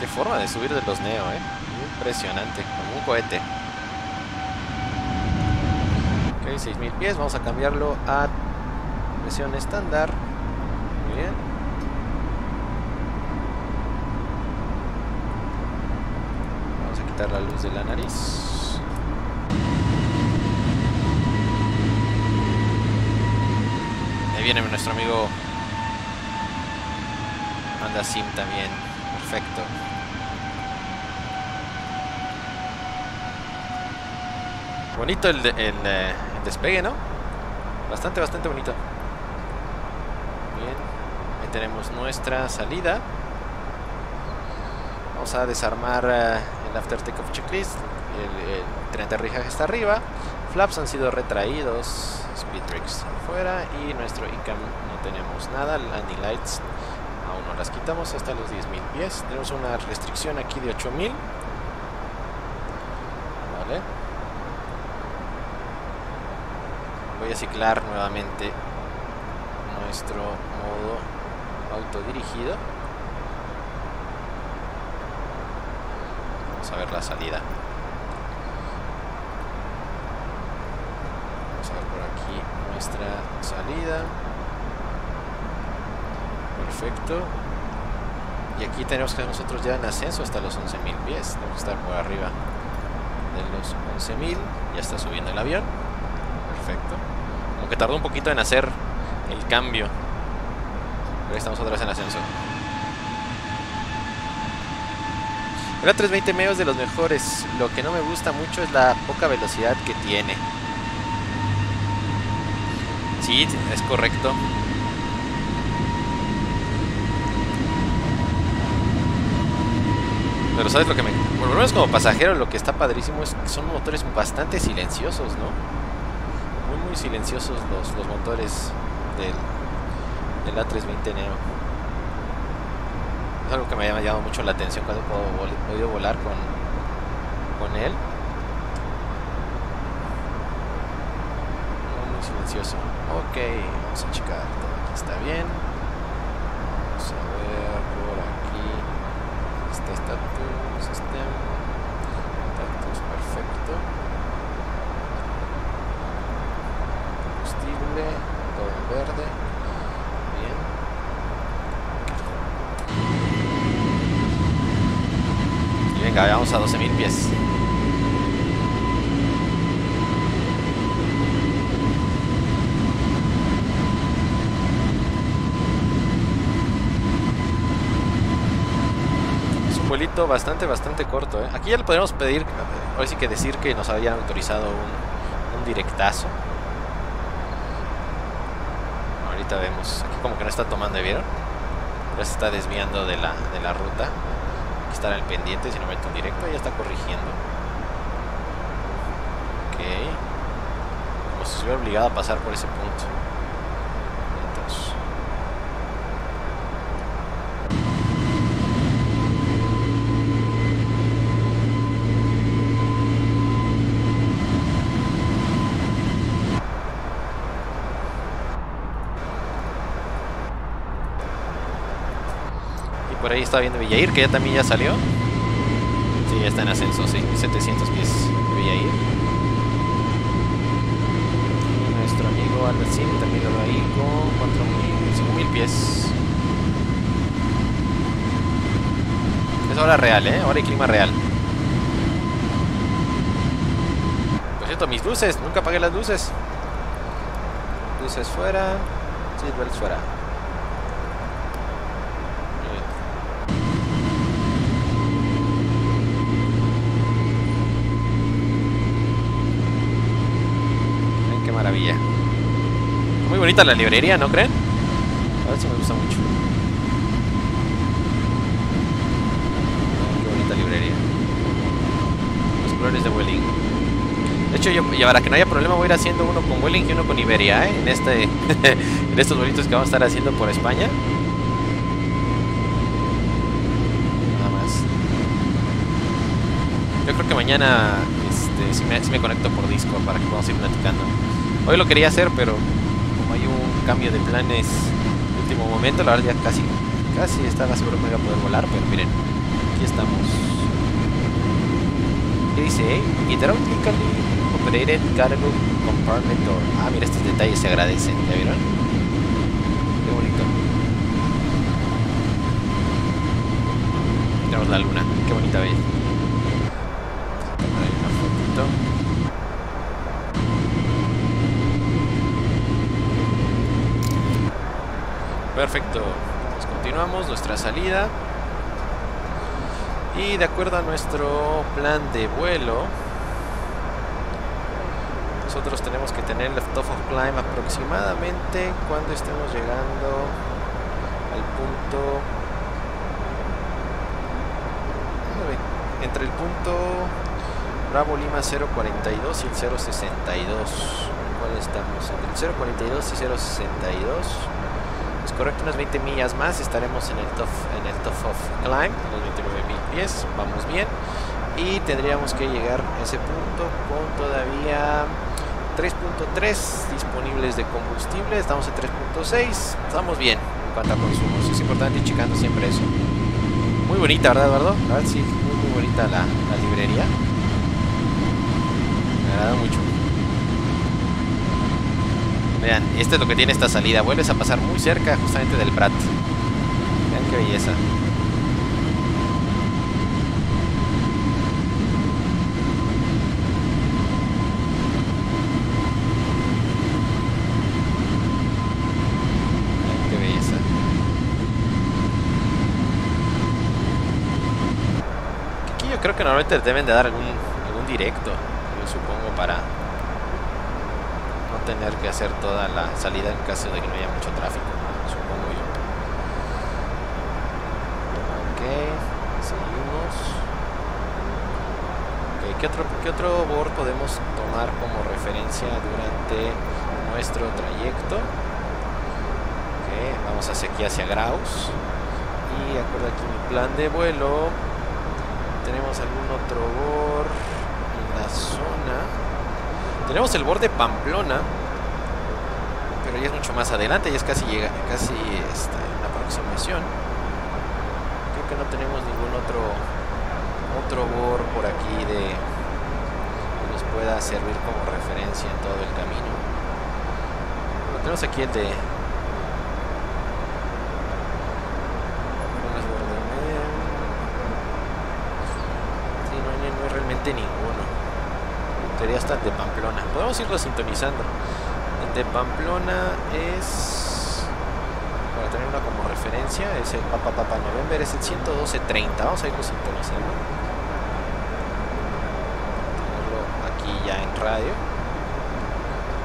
Qué forma de subir de los Neo, eh. Impresionante, como un cohete. Ok, 6000 pies, vamos a cambiarlo a presión estándar. Muy bien. Vamos a quitar la luz de la nariz. Ahí viene nuestro amigo Anda Sim también. Perfecto. Bonito eh, el despegue, ¿no? Bastante, bastante bonito. Bien, ahí tenemos nuestra salida. Vamos a desarmar eh, el after takeoff checklist. El, tren de aterrizaje está arriba. Flaps han sido retraídos. Speed brakes afuera. Y nuestro ICAM no tenemos nada. Landing lights las quitamos hasta los 10.000 pies. Tenemos una restricción aquí de 8.000. Vale. Voy a ciclar nuevamente nuestro modo autodirigido. Vamos a ver la salida. Vamos a ver por aquí nuestra salida. Perfecto. Y aquí tenemos que nosotros ya en ascenso hasta los 11.000 pies. Tenemos que estar por arriba de los 11.000. Ya está subiendo el avión. Perfecto. Aunque tardó un poquito en hacer el cambio. Pero estamos otra vez en ascenso. El A320 Neo es de los mejores. Lo que no me gusta mucho es la poca velocidad que tiene. Sí, es correcto. Pero sabes lo que me... Por lo menos como pasajero lo que está padrísimo es que son motores bastante silenciosos, ¿no? Muy muy silenciosos los, los motores del, del A320 Neo. Es algo que me ha llamado mucho la atención cuando he podido volar con, con él. Muy, muy silencioso. Ok, vamos a checar. Todo aquí está bien. Vamos a ver por aquí. Este status system. Status perfecto. Combustible. Todo en verde. Bien. Y venga, vamos a 12.000 pies. Es un vuelito bastante, bastante corto. ¿eh? Aquí ya le podríamos pedir, hoy sí que decir que nos habían autorizado un, directazo. Ahorita vemos, aquí como que no está tomando, ¿vieron? Ya se está desviando de la, de la ruta. Hay que estar al pendiente si no mete un directo, ya está corrigiendo. Ok. Como si estuviera obligado a pasar por ese punto. Entonces. Y por ahí está viendo Villair, que ya también ya salió. Sí, ya está en ascenso, sí. 700 pies de Villair. Y nuestro amigo Albercín también lo ve ahí con 4.000, 5.000 pies. Es hora real, ¿eh? Hora y clima real. Por cierto, mis luces. Nunca apagué las luces. Luces fuera. Seatbelts fuera. Muy bien. Ven qué maravilla. Muy bonita la librería, ¿no creen? A ver si me gusta mucho. Qué bonita librería. Los colores de Welling. De hecho, yo, para que no haya problema, voy a ir haciendo uno con Welling y uno con Iberia, ¿eh? En, este, en estos vuelitos que vamos a estar haciendo por España. Nada más. Yo creo que mañana este, sí, me, conecto por Discord para que podamos ir platicando. Hoy lo quería hacer, pero cambio de planes último momento, la verdad ya casi, casi estaba seguro que iba a poder volar, pero miren, aquí estamos. ¿Qué dice? Eh? Hydraulically operated cargo compartment door. Ah, mira, estos detalles se agradecen, ¿ya vieron? Qué bonito. Tenemos la luna, qué bonita ve. Tomar ahí una fotito. Perfecto. Pues continuamos nuestra salida. Y de acuerdo a nuestro plan de vuelo, nosotros tenemos que tener left-off of climb aproximadamente cuando estemos llegando al punto entre el punto Bravo Lima 042 y el 062 ¿cuál estamos? entre el 042 y 062 correcto unas 20 millas más estaremos en el top en el top of climb los 29 mil pies vamos bien. Y tendríamos que llegar a ese punto con todavía 3.3 disponibles de combustible. Estamos en 3.6 estamos bien en cuanto a consumos. Es importante checando siempre eso. Muy bonita verdad Eduardo verdad sí muy bonita la, la librería. Me agrada mucho Vean, esto es lo que tiene esta salida. Vuelves a pasar muy cerca justamente del Prat. Vean qué belleza. Qué belleza. creo que normalmente deben de dar algún, algún directo, yo supongo, para no tener que hacer toda la salida en caso de que no haya mucho tráfico, supongo yo. Ok, seguimos. Ok, ¿qué otro, qué otro board podemos tomar como referencia durante nuestro trayecto? Ok, vamos hacia aquí, hacia Graus. Y acuerdo aquí mi plan de vuelo. Tenemos algún otro board en la zona. Tenemos el board de Pamplona. Pero ya es mucho más adelante, ya es casi llega, casi esta, una aproximación. Creo que no tenemos ningún otro otro board por aquí de que nos pueda servir como referencia en todo el camino. Bueno, tenemos aquí el de no no hay realmente ninguno. Sería hasta de Pamplona. Podemos irlo sintonizando. De Pamplona es. Para tener una como referencia, es el Papa Papa November, es el 112.30. Vamos a irlo sintonizando. Tenerlo aquí ya en radio.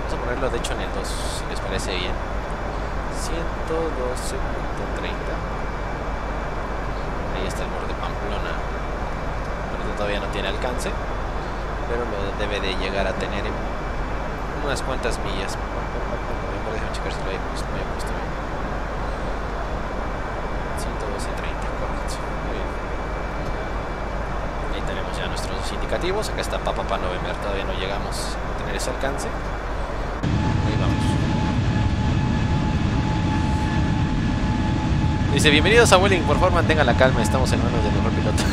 Vamos a ponerlo de hecho en el 2, si les parece bien. 112.30. Ahí está el borde de Pamplona. Pero todavía no tiene alcance. Pero lo debe de llegar a tener en unas cuantas millas. Lo he puesto bien. 112.30, correcto. Muy bien. Ahí tenemos ya nuestros indicativos. Acá está Papa November. Todavía no llegamos a tener ese alcance. Ahí vamos. Dice, bienvenidos a Welling, por favor mantenga la calma, estamos en manos del mejor piloto.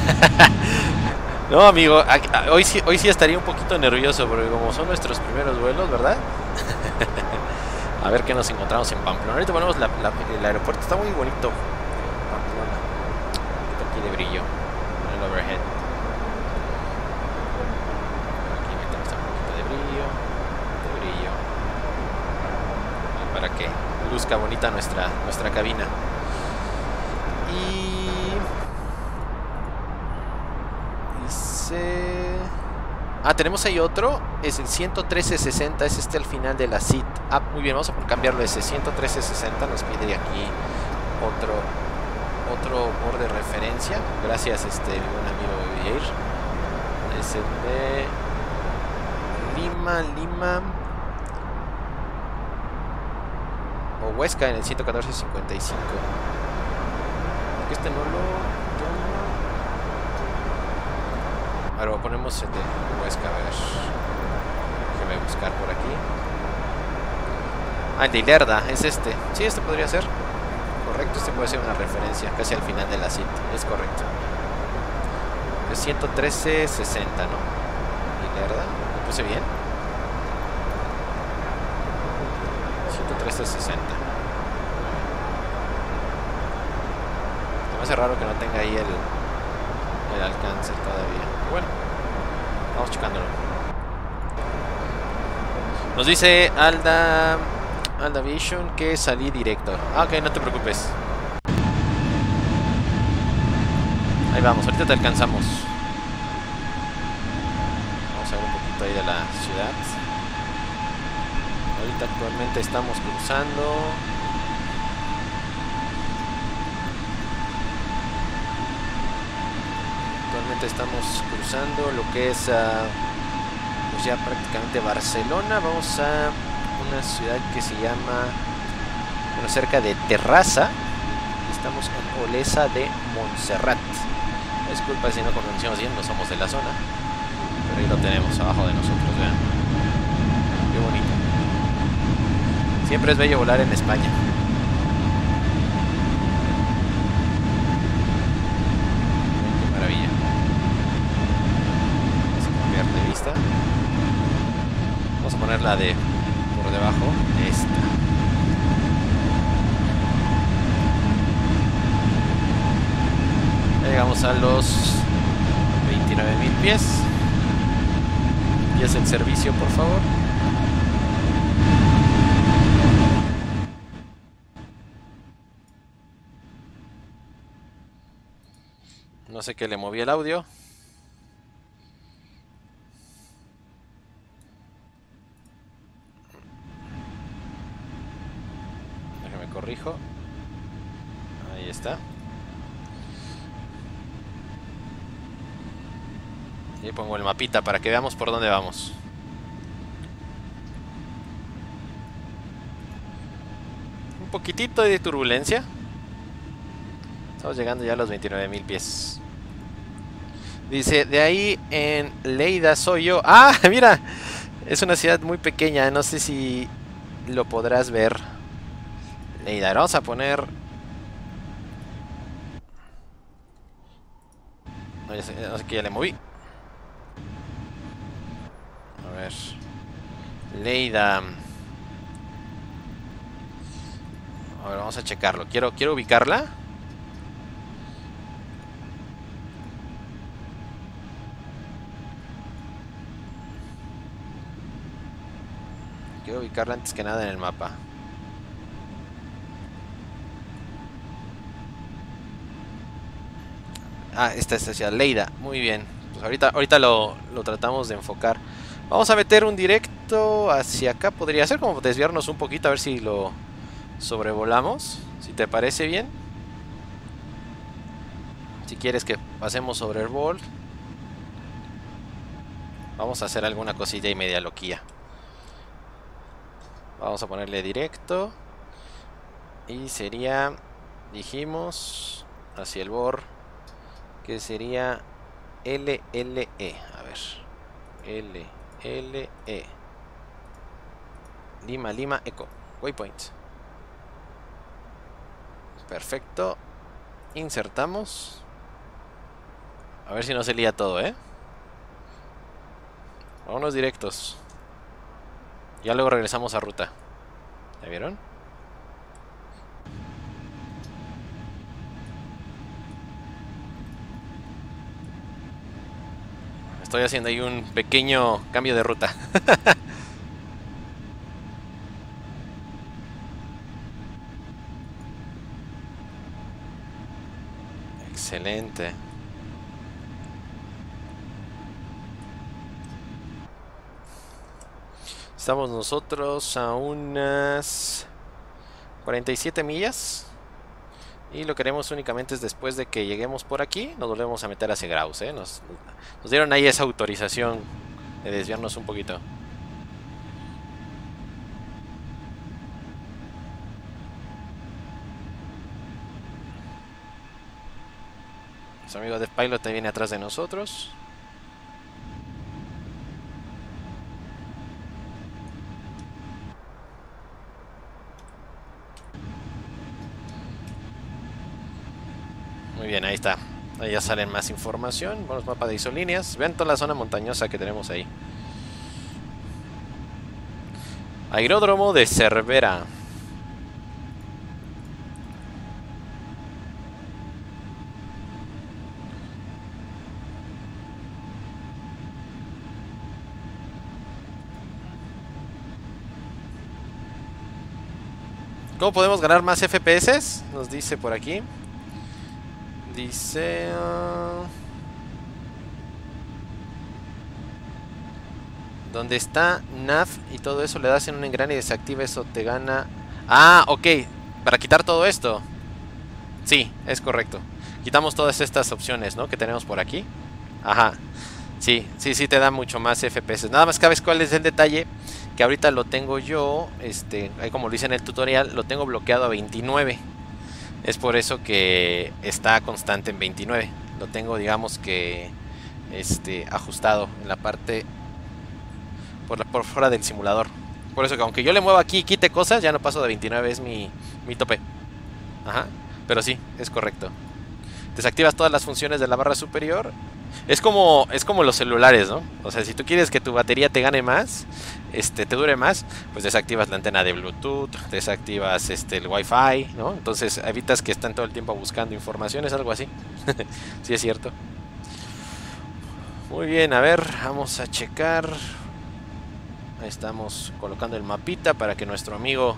no, amigo, hoy sí, hoy sí estaría un poquito nervioso, porque como son nuestros primeros vuelos, ¿verdad? A ver qué nos encontramos en Pamplona. Ahorita ponemos la- el aeropuerto, está muy bonito. Pamplona. Aquí de brillo, con el overhead. Aquí metemos un poquito de brillo, de brillo. Para que luzca bonita nuestra, nuestra cabina. Y dice Ah, tenemos ahí otro, es el 11360, es este al final de la CIT. Ah, muy bien, vamos a cambiarlo ese 11360, nos pide aquí otro otro board de referencia. Gracias este mi buen amigo Jair. Es el Lima, Lima o Huesca en el 11455. Este no lo. Ahora ponemos el de Huesca, a ver. Déjeme buscar por aquí. Ah, el de es este. Sí, este podría ser. Correcto, este puede ser una referencia casi al final de la cita. Es correcto. Es 113.60, ¿no? Ilerda, ¿lo puse bien? 113.60. Me hace raro que no tenga ahí el, el alcance todavía. Bueno, vamos checándolo. Nos dice Alda Alda Vision que salí directo. Ah, ok, no te preocupes. Ahí vamos, ahorita te alcanzamos. Vamos a ver un poquito ahí de la ciudad. Ahorita actualmente estamos cruzando. Actualmente estamos cruzando lo que es ah, pues ya prácticamente Barcelona. Vamos a una ciudad que se llama, bueno, cerca de Terraza. Estamos en Olesa de Montserrat. Disculpa si no pronunciamos bien, no somos de la zona. Pero ahí lo tenemos abajo de nosotros, vean. Qué bonito. Siempre es bello volar en España. Maravilla. Vamos a cambiar de vista. Vamos a ponerla de por debajo. Esta. Llegamos a los 29.000 pies. Pies en servicio, por favor. No sé qué le moví el audio. corrijo. Ahí está. El mapita para que veamos por dónde vamos. Un poquitito de turbulencia. Estamos llegando ya a los 29.000 pies. Dice, de ahí en Leida soy yo. ¡Ah! Mira, es una ciudad muy pequeña. No sé si lo podrás ver. Leida, vamos a poner... Que ya le moví. A ver. Leida. A ver, vamos a checarlo. Quiero, quiero ubicarla. Quiero ubicarla antes que nada en el mapa. Ah, esta es Leida. Muy bien. Pues ahorita, ahorita lo, lo tratamos de enfocar. Vamos a meter un directo hacia acá. Podría ser como desviarnos un poquito a ver si lo sobrevolamos. Si te parece bien. Si quieres que pasemos sobre el bol. Vamos a hacer alguna cosilla y media loquía. Vamos a ponerle directo. Y sería, dijimos, hacia el bor, que sería LLE. A ver. L, L, E. Lima, Lima, Eco. Waypoint. Perfecto. Insertamos. A ver si no se lía todo, ¿eh? Vámonos directos. Ya luego regresamos a ruta. ¿Ya vieron? Estoy haciendo ahí un pequeño cambio de ruta. Excelente. Estamos nosotros a unas 47 millas. Y lo que haremos únicamente es después de que lleguemos por aquí, nos volvemos a meter hacia Graus. ¿eh? Nos, dieron ahí esa autorización de desviarnos un poquito. Nuestro amigo de Pilot viene atrás de nosotros. Muy bien, ahí está. Ahí ya salen más información. Buenos mapas de isolíneas. Vean toda la zona montañosa que tenemos ahí. Aeródromo de Cervera. ¿Cómo podemos ganar más FPS? Nos dice por aquí. Dice... Uh... Donde está NAV y todo eso le das en un engrane y desactiva eso, te gana... Ah, ok. Para quitar todo esto. Sí, es correcto. Quitamos todas estas opciones, ¿no? Que tenemos por aquí. Ajá. Sí, sí, sí te da mucho más FPS. Nada más sabes cuál es el detalle. Que ahorita lo tengo yo, este, ahí como lo hice en el tutorial, lo tengo bloqueado a 29. Es por eso que está constante en 29. Lo tengo, digamos que, este, ajustado en la parte por, la, por fuera del simulador. Por eso que aunque yo le mueva aquí y quite cosas, ya no paso de 29, es mi, mi tope. Ajá, pero sí, es correcto. Desactivas todas las funciones de la barra superior. Es como, es como los celulares, ¿no? O sea, si tú quieres que tu batería te gane más, este, te dure más, pues desactivas la antena de Bluetooth, desactivas este, el Wi-Fi, ¿no? Entonces evitas que estén todo el tiempo buscando informaciones, algo así. sí es cierto. Muy bien, a ver, vamos a checar. Ahí estamos colocando el mapita para que nuestro amigo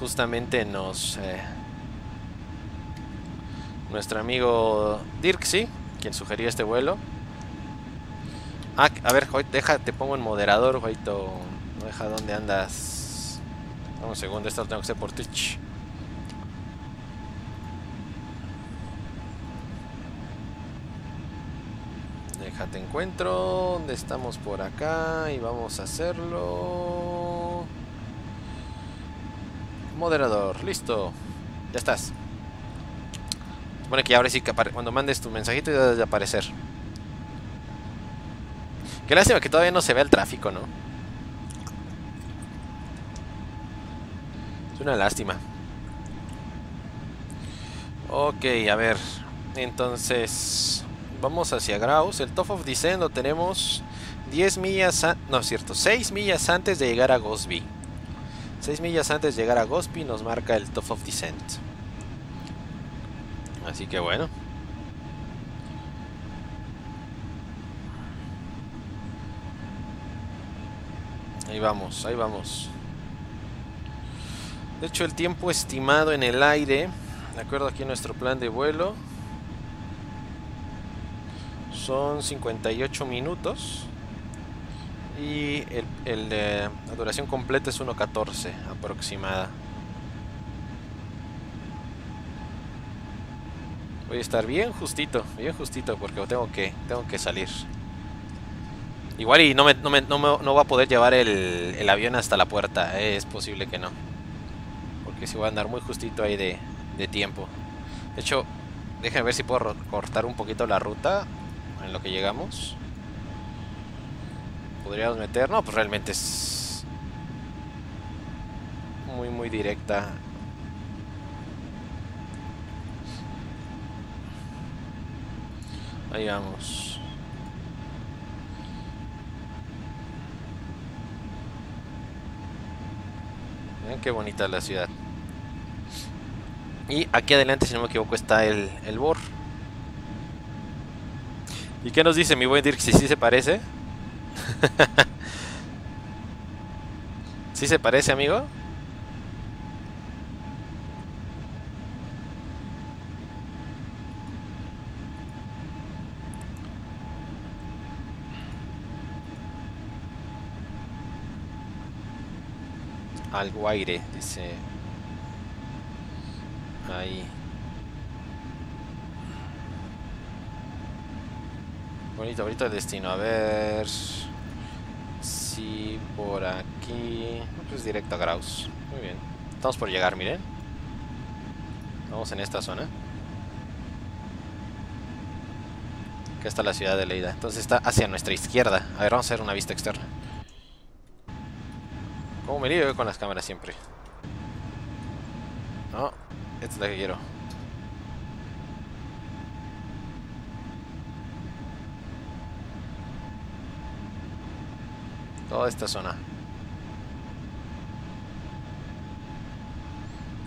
justamente nos... Eh, nuestro amigo Dirksy, quien sugirió este vuelo. Ah, a ver, deja, te pongo en moderador, Joito. No deja dónde andas. Un segundo, esto lo tengo que hacer por Twitch. Déjate encuentro. ¿Dónde estamos por acá? Y vamos a hacerlo. Moderador, listo. Ya estás. Supone que ahora sí que cuando mandes tu mensajito ya debe aparecer. Qué lástima que todavía no se vea el tráfico, ¿no? Es una lástima. Ok, a ver. Entonces, vamos hacia Graus. El Top of Descent lo tenemos 10 millas... No, es cierto, 6 millas antes de llegar a Gosby. 6 millas antes de llegar a Gosby nos marca el Top of Descent. Así que bueno. Ahí vamos, ahí vamos. De hecho, el tiempo estimado en el aire, de acuerdo aquí a nuestro plan de vuelo, son 58 minutos. Y el, de la duración completa es 1.14 aproximada. Voy a estar bien justito, bien justito porque tengo que, tengo que salir. Igual y no, me, no, me, no, no va a poder llevar el, el, avión hasta la puerta. Eh, es posible que no. Porque si voy a andar muy justito ahí de, de tiempo. De hecho, déjenme ver si puedo cortar un poquito la ruta en lo que llegamos. Podríamos meter... No, pues realmente es... Muy, muy directa. Ahí vamos. qué bonita la ciudad. Y aquí adelante, si no me equivoco, está el, el Bor. ¿Y qué nos dice mi buen Dirk? Si sí se parece. ¿Sí se parece, amigo? Alguaire, dice. Ahí. Bonito, bonito el destino. A ver. Si por aquí. Pues directo a Graus. Muy bien. Estamos por llegar, miren. Vamos en esta zona. Acá está la ciudad de Leida. Entonces está hacia nuestra izquierda. A ver, vamos a hacer una vista externa. ¿Cómo me lío con las cámaras siempre? No, esta es la que quiero. Toda esta zona.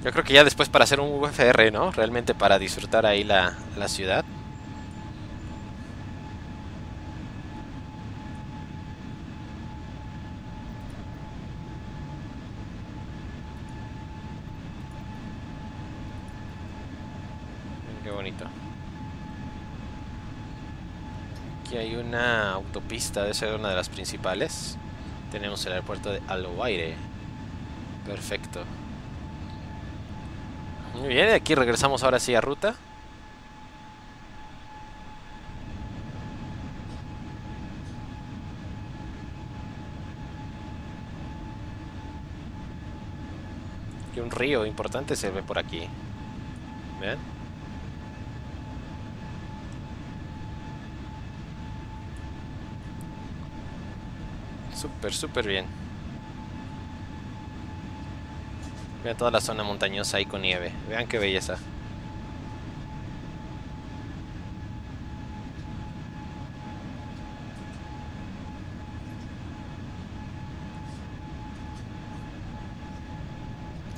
Yo creo que ya después para hacer un UFR, ¿no? Realmente para disfrutar ahí la, la ciudad. hay autopista, debe ser una de las principales. Tenemos el aeropuerto de Aloaire. Perfecto. Muy bien, aquí regresamos ahora sí a ruta. Y un río importante se ve por aquí. ¿Ven? Súper, súper bien. Vean toda la zona montañosa ahí con nieve. Vean qué belleza.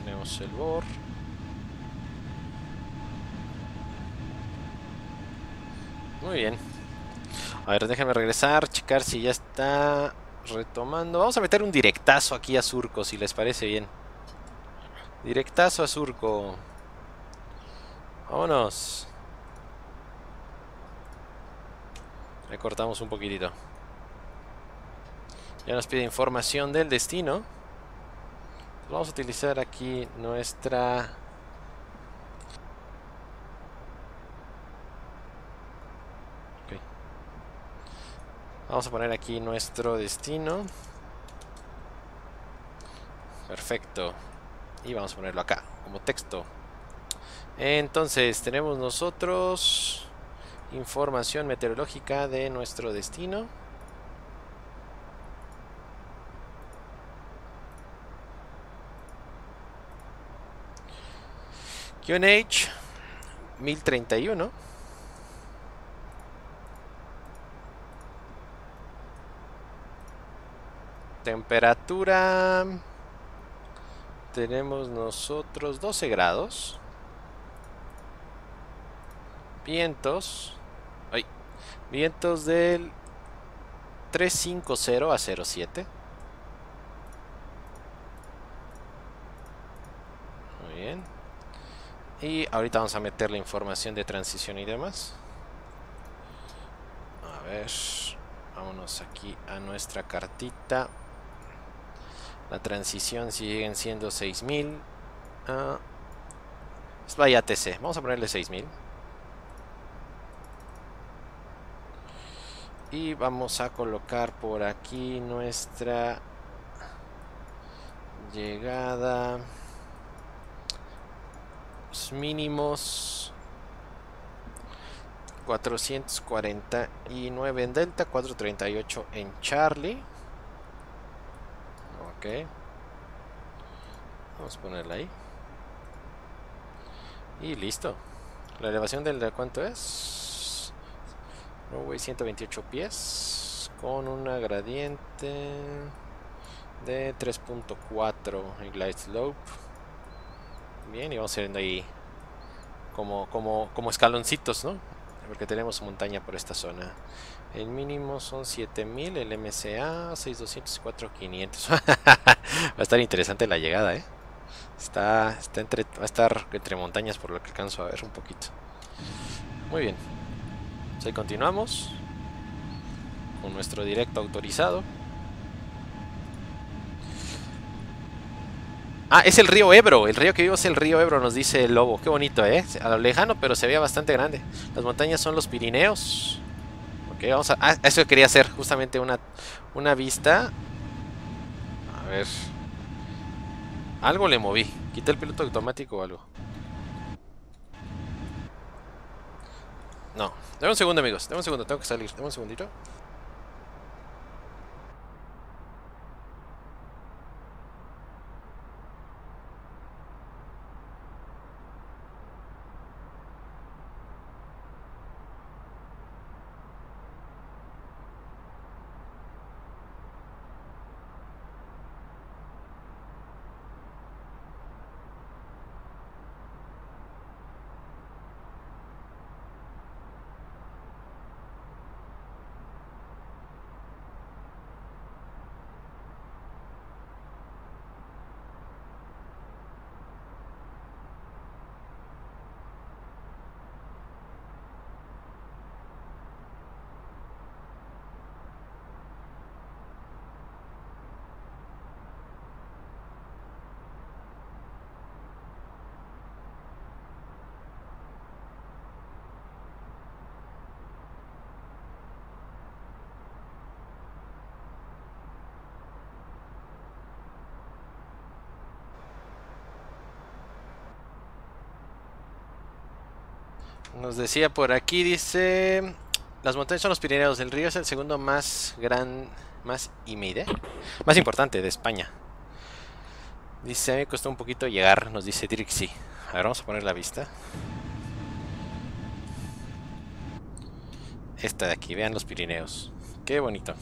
Tenemos el bor. Muy bien. A ver, déjenme regresar, checar si ya está retomando. Vamos a meter un directazo aquí a Surco, si les parece bien. Directazo a Surco. Vámonos. Recortamos un poquitito. Ya nos pide información del destino. Vamos a utilizar aquí nuestra... Vamos a poner aquí nuestro destino. Perfecto. Y vamos a ponerlo acá, como texto. Entonces, tenemos nosotros información meteorológica de nuestro destino. QNH 1031. Temperatura tenemos nosotros 12 grados. Vientos. Ay, vientos del 350 a 07. Muy bien. Y ahorita vamos a meter la información de transición y demás. A ver. Vámonos aquí a nuestra cartita. La transición siguen siendo 6000. Ah, vaya TC. Vamos a ponerle 6000. Y vamos a colocar por aquí nuestra llegada. mínimos 449 en Delta, 438 en Charlie. Vamos a ponerla ahí. Y listo. La elevación del de cuánto es? Norway 128 pies. Con una gradiente de 3.4 en glide slope. Bien, y vamos saliendo ahí como, como, como escaloncitos, ¿no? Porque tenemos montaña por esta zona. El mínimo son 7000, el MCA 6200 4500. va a estar interesante la llegada, ¿eh? Está, está entre, va a estar entre montañas por lo que alcanzo a ver un poquito. Muy bien. Pues ahí continuamos con nuestro directo autorizado. Ah, es el río Ebro. El río que vivo es el río Ebro, nos dice el lobo. Qué bonito, ¿eh? A lo lejano, pero se veía bastante grande. Las montañas son los Pirineos. Ok, vamos a... Ah, eso quería hacer. Justamente una, una vista. A ver. Algo le moví. Quité el piloto automático o algo. No. Dame un segundo, amigos. Dame un segundo. Tengo que salir. Dame un segundito. Nos decía por aquí, dice... Las montañas son los Pirineos, el río es el segundo más gran... Más y Más importante de España. Dice, me costó un poquito llegar, nos dice Drixie. A ver, vamos a poner la vista. Esta de aquí, vean los Pirineos. Qué bonito.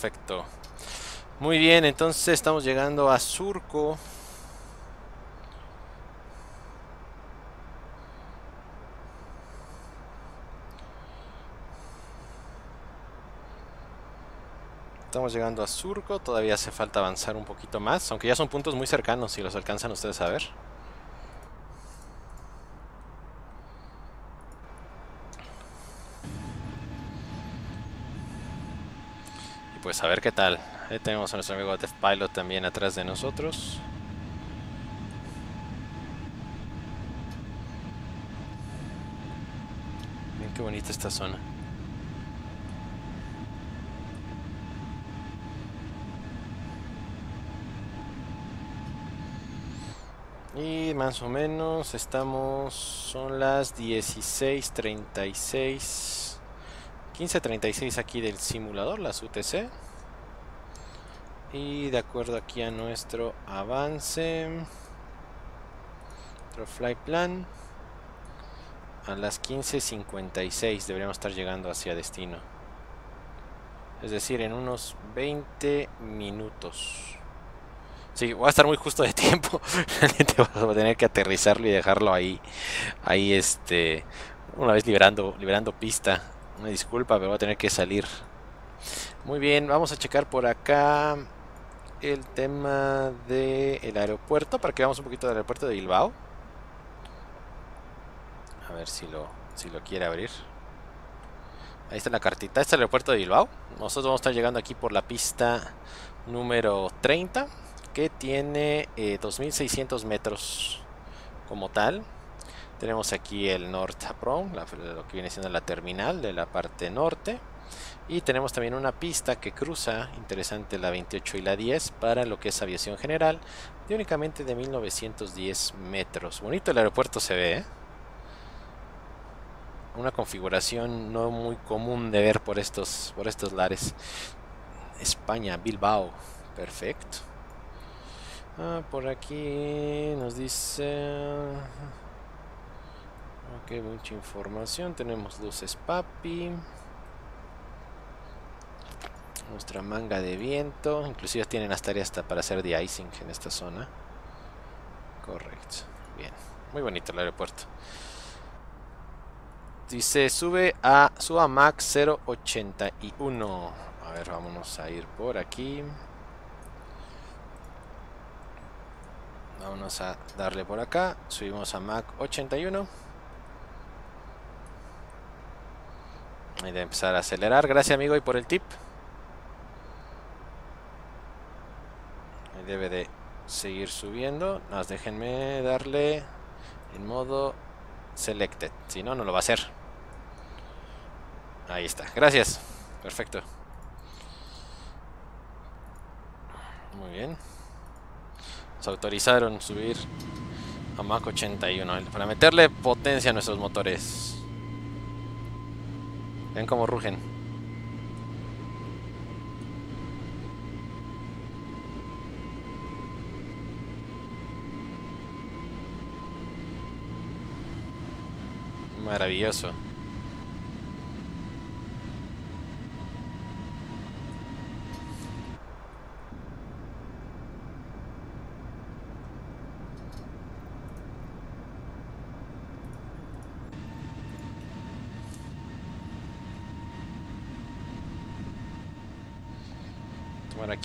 Perfecto. Muy bien, entonces estamos llegando a Surco. Estamos llegando a Surco, todavía hace falta avanzar un poquito más, aunque ya son puntos muy cercanos si los alcanzan ustedes a ver. Pues a ver qué tal. Ahí tenemos a nuestro amigo Death Pilot también atrás de nosotros. Miren qué bonita esta zona. Y más o menos estamos, son las 16.36, 15.36 aquí del simulador, las UTC. Y de acuerdo aquí a nuestro avance, nuestro flight plan, a las 15.56 deberíamos estar llegando hacia destino. Es decir, en unos 20 minutos. Sí, voy a estar muy justo de tiempo. Realmente voy a tener que aterrizarlo y dejarlo ahí. Ahí este. Una vez liberando, liberando pista. Una disculpa, pero voy a tener que salir. Muy bien, vamos a checar por acá el tema del aeropuerto. Para que veamos un poquito del aeropuerto de Bilbao. A ver si lo, si lo quiere abrir. Ahí está la cartita. Este es el aeropuerto de Bilbao. Nosotros vamos a estar llegando aquí por la pista número 30 que tiene 2600 eh, metros como tal. Tenemos aquí el North Apron, lo que viene siendo la terminal de la parte norte. Y tenemos también una pista que cruza, interesante, la 28 y la 10 para lo que es aviación general, de únicamente de 1910 metros. Bonito el aeropuerto se ve, ¿eh? Una configuración no muy común de ver por estos, por estos lares. España, Bilbao, perfecto. Ah, por aquí nos dice... Mucha información. Tenemos luces papi. Nuestra manga de viento. Inclusive tienen hasta área hasta para hacer de icing en esta zona. Correcto. Bien. Muy bonito el aeropuerto. Dice, sube a, suba Max 081. A ver, vámonos a ir por aquí. Vamos a darle por acá. Subimos a Mac 81. De empezar a acelerar. Gracias amigo y por el tip. Ahí debe de seguir subiendo. Nos déjenme darle en modo selected. Si no, no lo va a hacer. Ahí está. Gracias. Perfecto. Muy bien. Nos autorizaron subir a Mach 81 para meterle potencia a nuestros motores. Ven cómo rugen. Maravilloso.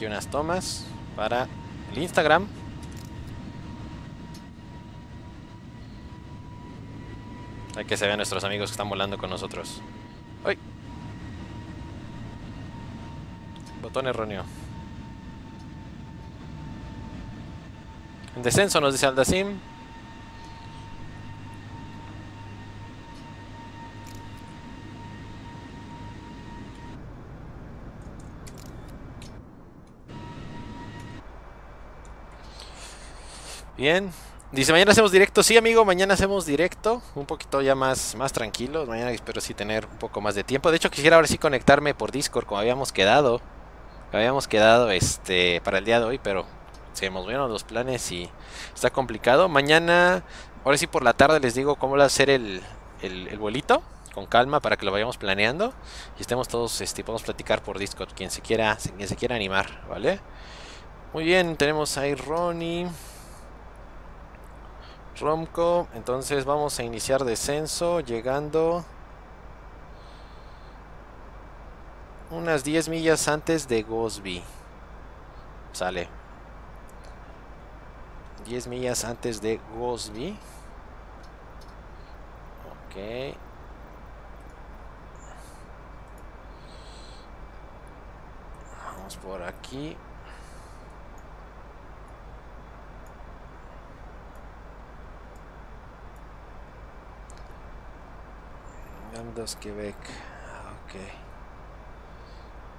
Aquí unas tomas para el Instagram. Hay que se vean nuestros amigos que están volando con nosotros. ¡Uy! Botón erróneo. En descenso nos dice Aldacim. Bien. Dice, mañana hacemos directo. Sí, amigo, mañana hacemos directo. Un poquito ya más, más tranquilos. Mañana espero sí tener un poco más de tiempo. De hecho, quisiera ahora sí conectarme por Discord como habíamos quedado. Habíamos quedado este para el día de hoy, pero se nos vieron los planes y está complicado. Mañana, ahora sí por la tarde les digo cómo va a ser el, el, vuelito. Con calma para que lo vayamos planeando. Y estemos todos, este, podemos platicar por Discord. Quien se quiera, quien se quiera animar, ¿vale? Muy bien, tenemos ahí Ronnie. Romco, entonces vamos a iniciar descenso llegando unas 10 millas antes de Gosby. Sale. 10 millas antes de Gosby. Ok. Vamos por aquí. GAM 2 Quebec. Ah, ok.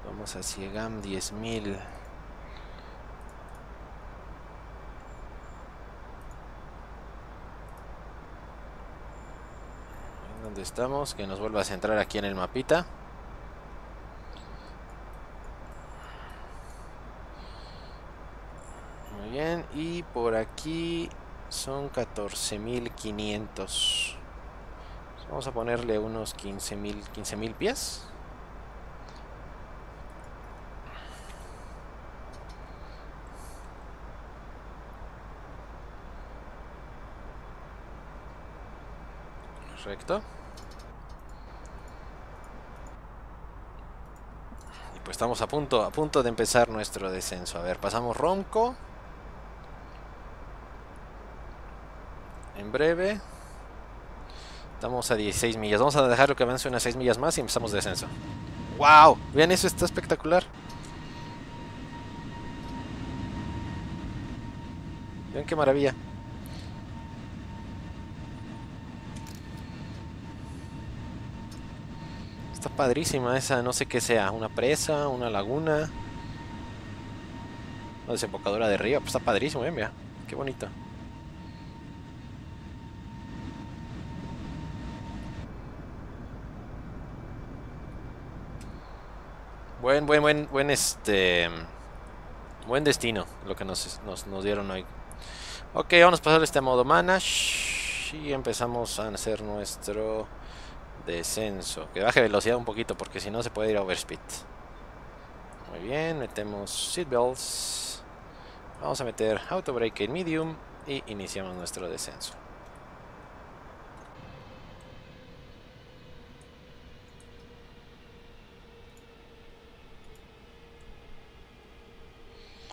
Vamos hacia GAM 10.000. ¿Dónde estamos? Que nos vuelva a centrar aquí en el mapita. Muy bien, y por aquí son 14.500. Vamos a ponerle unos 15.000 15 pies. Correcto. Y pues estamos a punto, a punto de empezar nuestro descenso. A ver, pasamos Ronco. En breve. Estamos a 16 millas. Vamos a dejarlo que avance unas 6 millas más y empezamos descenso. ¡Wow! Vean, eso está espectacular. Vean qué maravilla. Está padrísima esa, no sé qué sea. Una presa, una laguna. Una desembocadura de río. Pues está padrísimo, eh, mira. Qué bonito. Buen, buen, buen, buen, este... Buen destino lo que nos, nos, nos dieron hoy. Ok, vamos a pasar este modo manage. Y empezamos a hacer nuestro descenso. Que baje velocidad un poquito porque si no se puede ir a overspeed. Muy bien, metemos seatbelts. Vamos a meter auto brake en medium y iniciamos nuestro descenso.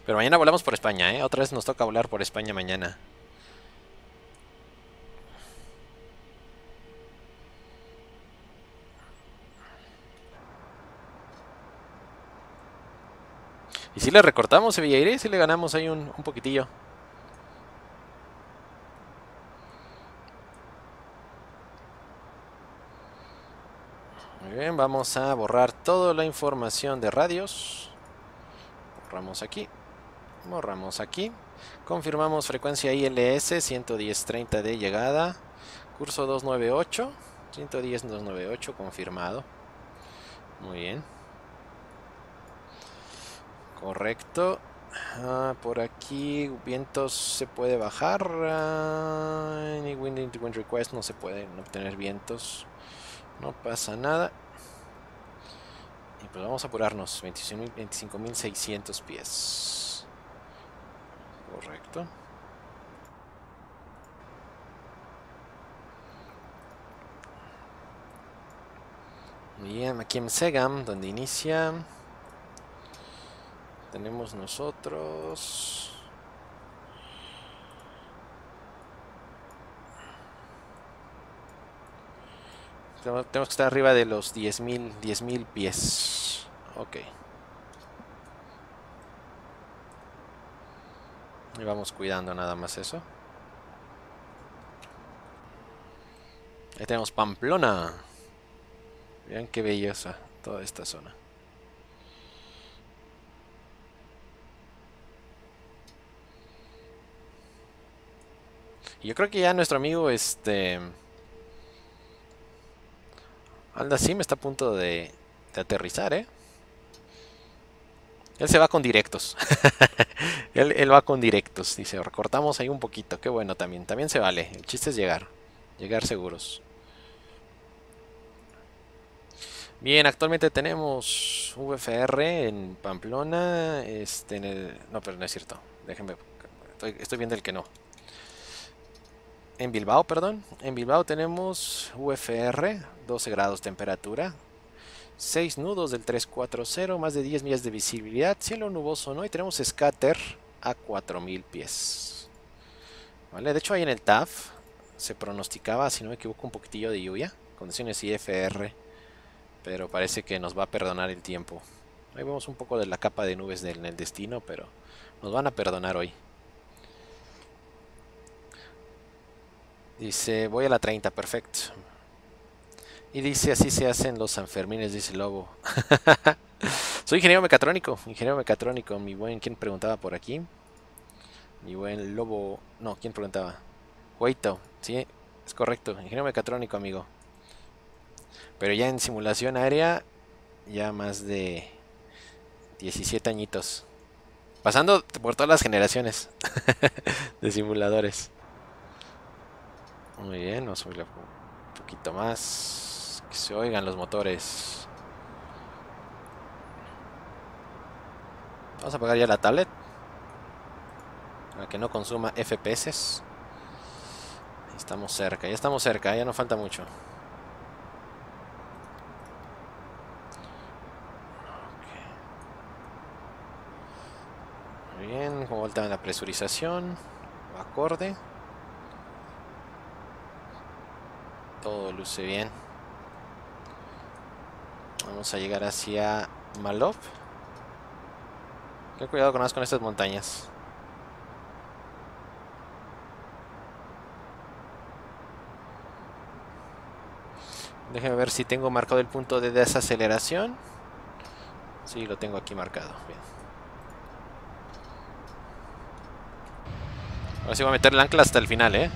Pero mañana volamos por España, ¿eh? Otra vez nos toca volar por España mañana. Y si le recortamos Sevilla si le ganamos ahí un, un poquitillo. Muy bien, vamos a borrar toda la información de radios. Borramos aquí. Borramos aquí. Confirmamos frecuencia ILS 110.30 de llegada. Curso 298. 110.298 confirmado. Muy bien. Correcto. Ah, por aquí vientos se puede bajar. Ah, any wind, wind request no se puede obtener vientos. No pasa nada. Y pues vamos a apurarnos. 25.600 pies. Correcto. Bien, aquí en Segam, donde inicia. Tenemos nosotros. Tenemos que estar arriba de los 10.000 10.000 pies. Ok. Y vamos cuidando nada más eso. Ahí tenemos Pamplona. Vean qué belleza toda esta zona. Yo creo que ya nuestro amigo este Alda Sim está a punto de, de aterrizar, ¿eh? Él se va con directos. él, va con directos. Dice, recortamos ahí un poquito. Qué bueno también. También se vale. El chiste es llegar. Llegar seguros. Bien, actualmente tenemos VFR en Pamplona. Este, en el... No, pero no es cierto. Déjenme. Estoy, estoy viendo el que no. En Bilbao, perdón. En Bilbao tenemos UFR, 12 grados temperatura, 6 nudos del 340, más de 10 millas de visibilidad, cielo nuboso, ¿no? Y tenemos scatter a 4000 pies. ¿Vale? De hecho, ahí en el TAF se pronosticaba, si no me equivoco, un poquitillo de lluvia, condiciones IFR, pero parece que nos va a perdonar el tiempo. Ahí vemos un poco de la capa de nubes en el destino, pero nos van a perdonar hoy. Dice, voy a la 30, perfecto. Y dice, así se hacen los Sanfermines, dice Lobo. Soy ingeniero mecatrónico, ingeniero mecatrónico, mi buen, ¿quién preguntaba por aquí? Mi buen Lobo, no, ¿quién preguntaba? Hueito, sí, es correcto, ingeniero mecatrónico, amigo. Pero ya en simulación aérea, ya más de 17 añitos. Pasando por todas las generaciones de simuladores. Muy bien, vamos a subir un poquito más. Que se oigan los motores. Vamos a apagar ya la tablet. Para que no consuma FPS. Estamos cerca, ya estamos cerca, ya no falta mucho. Muy bien, como vuelta la presurización, acorde. Todo luce bien. Vamos a llegar hacia Malov. Ten cuidado con con estas montañas. Déjeme ver si tengo marcado el punto de desaceleración. Sí, lo tengo aquí marcado. Bien. Ahora sí voy a meter el ancla hasta el final, ¿eh?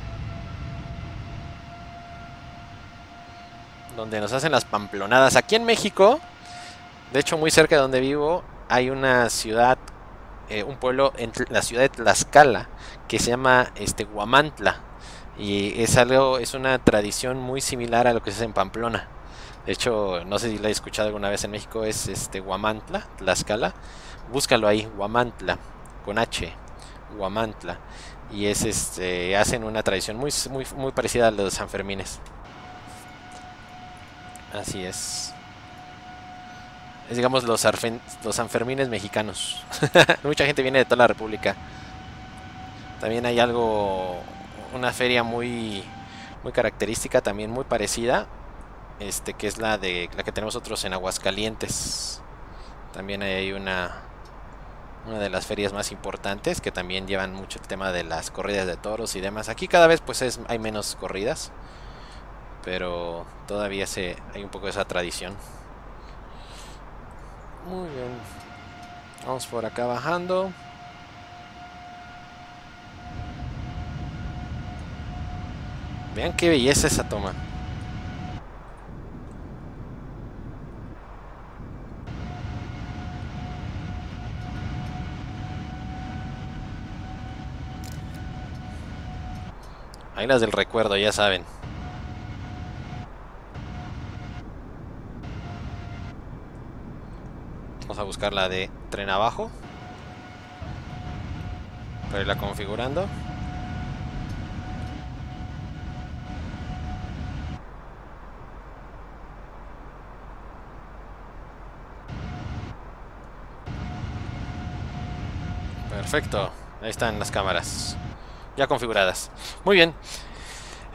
Donde nos hacen las pamplonadas. Aquí en México, de hecho muy cerca de donde vivo, hay una ciudad, eh, un pueblo en la ciudad de Tlaxcala, que se llama este Guamantla. Y es algo, es una tradición muy similar a lo que se hace en Pamplona. De hecho, no sé si la he escuchado alguna vez en México, es este Guamantla, Tlaxcala. Búscalo ahí, Guamantla, con H, Guamantla. Y es este, hacen una tradición muy, muy, muy parecida a los Sanfermines. Así es. Es digamos los, Sanfermines mexicanos. Mucha gente viene de toda la República. También hay algo, una feria muy, muy característica, también muy parecida, este que es la de la que tenemos nosotros en Aguascalientes. También hay una, una de las ferias más importantes que también llevan mucho el tema de las corridas de toros y demás. Aquí cada vez pues es, hay menos corridas pero todavía se, hay un poco de esa tradición. Muy bien. Vamos por acá bajando. Vean qué belleza esa toma. Ahí las del recuerdo, ya saben. Vamos a buscar la de tren abajo. Para irla configurando. Perfecto. Ahí están las cámaras. Ya configuradas. Muy bien.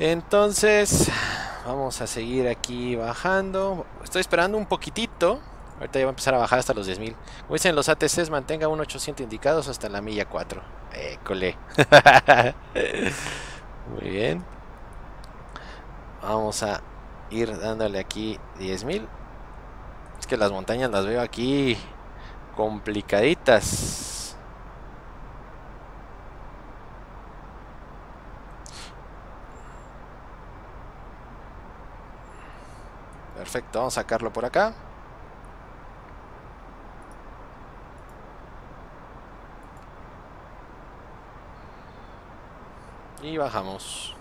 Entonces, vamos a seguir aquí bajando. Estoy esperando un poquitito Ahorita ya va a empezar a bajar hasta los 10.000. Como dicen los ATCs, mantenga un 800 indicados hasta la milla 4. École. Muy bien. Vamos a ir dándole aquí 10.000. Es que las montañas las veo aquí complicaditas. Perfecto, vamos a sacarlo por acá. Y bajamos.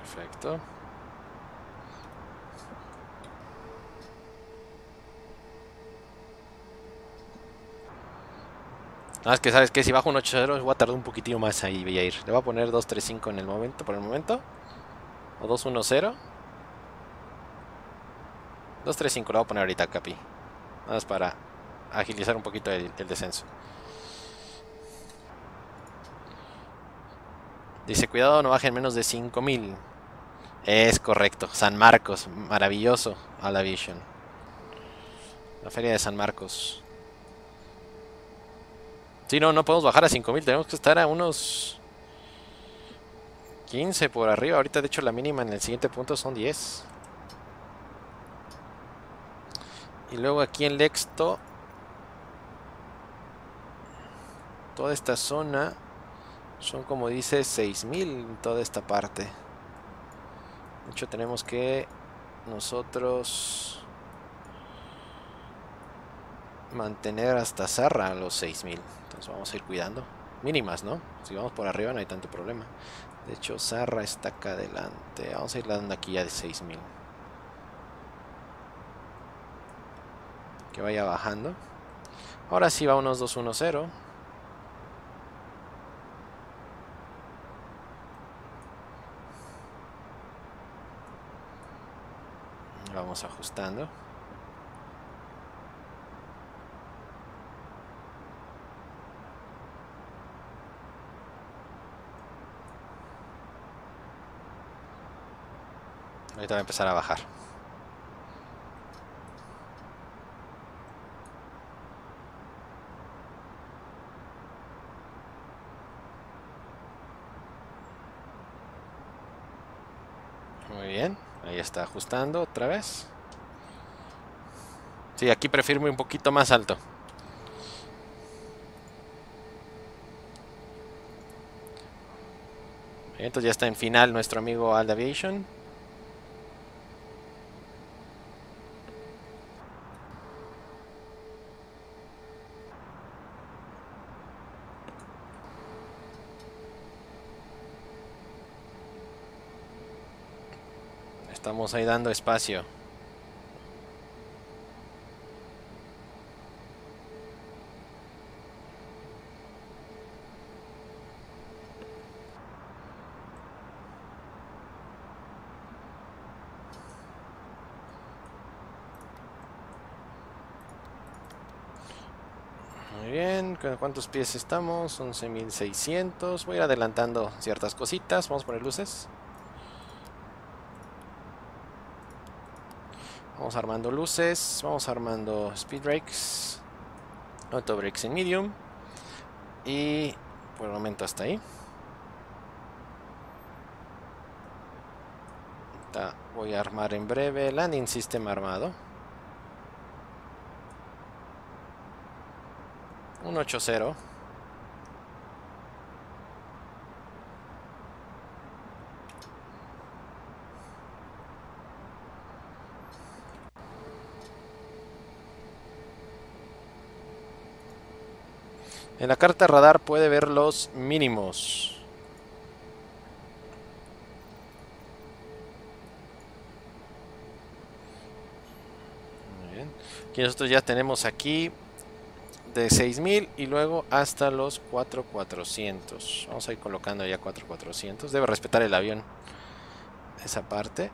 Perfecto. Nada más que sabes que si bajo un 8-0 voy a tardar un poquitillo más ahí, ir. Le voy a poner 2-3-5 en el momento, por el momento. O 2-1-0. 235 lo voy a poner ahorita, Capi. Nada más para agilizar un poquito el, descenso. Dice, cuidado, no bajen menos de 5000. Es correcto. San Marcos, maravilloso. A la Vision. La feria de San Marcos. Sí, no, no podemos bajar a 5000. Tenemos que estar a unos 15 por arriba. Ahorita, de hecho, la mínima en el siguiente punto son 10. Y luego aquí en Lexto. Toda esta zona son como dice 6000 en toda esta parte. De hecho tenemos que nosotros mantener hasta Zarra los 6000. Entonces vamos a ir cuidando. Mínimas, ¿no? Si vamos por arriba no hay tanto problema. De hecho Zarra está acá adelante. Vamos a ir dando aquí ya de 6000. Que vaya bajando. Ahora sí va unos 210. Vamos ajustando. Ahorita va a empezar a bajar. Muy bien, ahí está ajustando otra vez. Sí, aquí prefiero un poquito más alto. Entonces ya está en final nuestro amigo Alda Aviation. Estamos ahí dando espacio. Muy bien, ¿con cuántos pies estamos? 11.600. Voy a ir adelantando ciertas cositas. Vamos a poner luces. Vamos armando luces, vamos armando speed brakes, auto brakes en medium y por el momento hasta ahí. voy a armar en breve landing system armado. 180 En la carta radar puede ver los mínimos. Muy bien. Aquí nosotros ya tenemos aquí de 6000 y luego hasta los 4400. Vamos a ir colocando ya 4400. Debe respetar el avión esa parte.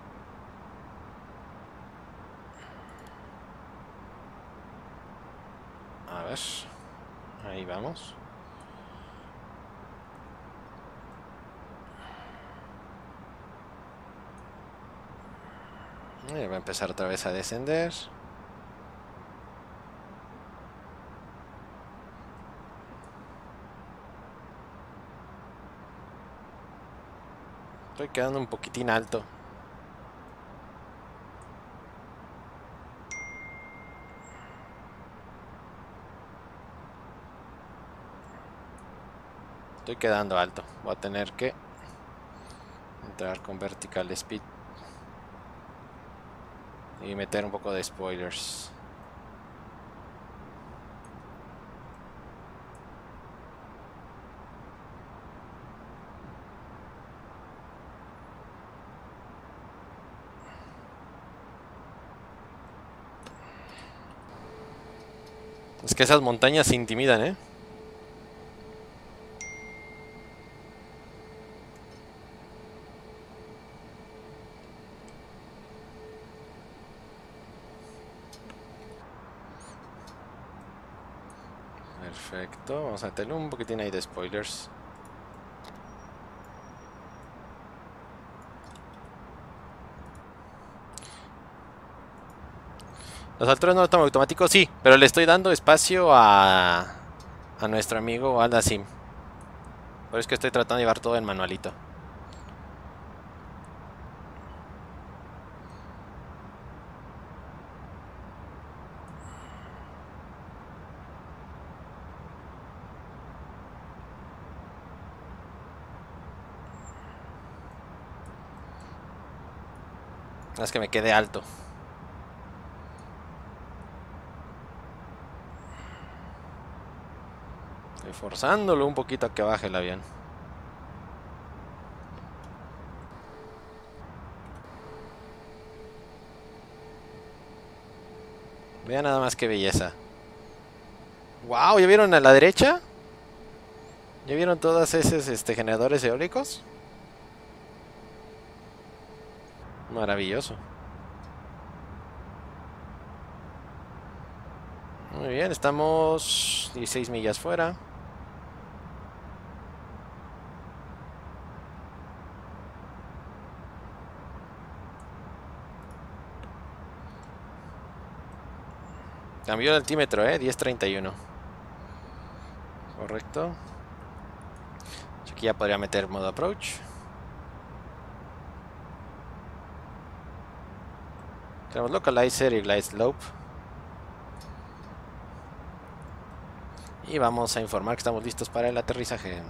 A ver. Ahí va a empezar otra vez a descender. Estoy quedando un poquitín alto. Quedando alto. Voy a tener que entrar con vertical speed. Y meter un poco de spoilers. Es que esas montañas se intimidan, ¿eh? Vamos a meterle un poquitín ahí de spoilers. Los alturas no lo toman automático, sí, pero le estoy dando espacio a, a nuestro amigo Aldasim. Por eso es que estoy tratando de llevar todo en manualito. Que me quede alto. Estoy forzándolo un poquito a que baje el avión. Vean nada más qué belleza. ¡Wow! ¿Ya vieron a la derecha? ¿Ya vieron todos esos este, generadores eólicos? Maravilloso. Muy bien, estamos 16 millas fuera. Cambió el altímetro, eh, 1031. Correcto. Aquí ya podría meter modo approach. Tenemos localizer y glide slope. Y vamos a informar que estamos listos para el aterrizaje.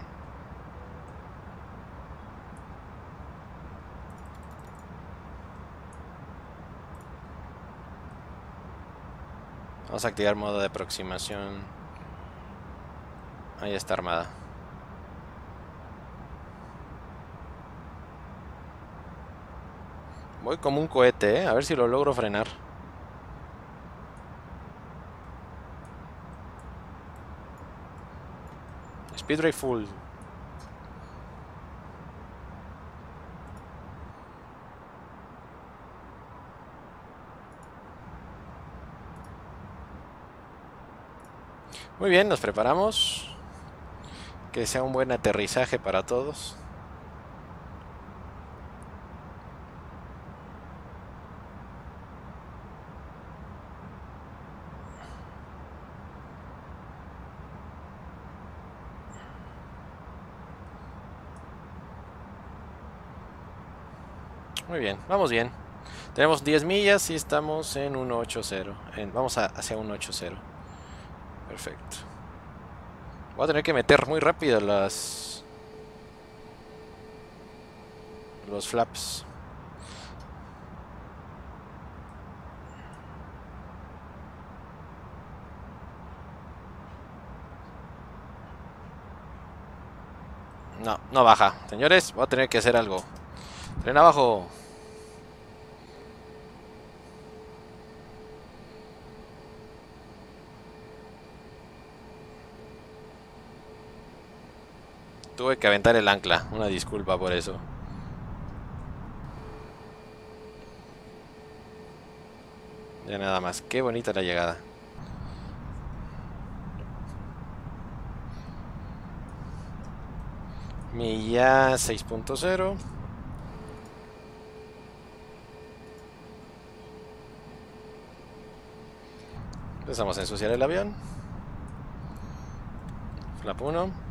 Vamos a activar modo de aproximación. Ahí está armada. Voy como un cohete, ¿eh? A ver si lo logro frenar. Speed rate full. Muy bien, nos preparamos. Que sea un buen aterrizaje para todos. Muy bien, vamos bien. Tenemos 10 millas y estamos en 1.80. Vamos a, hacia 1.80. Perfecto. Voy a tener que meter muy rápido las... Los flaps. No, no baja. Señores, voy a tener que hacer algo. Tren abajo. Tuve que aventar el ancla. Una disculpa por eso. Ya nada más. Qué bonita la llegada. Milla 6.0. Empezamos a ensuciar el avión. Flap 1.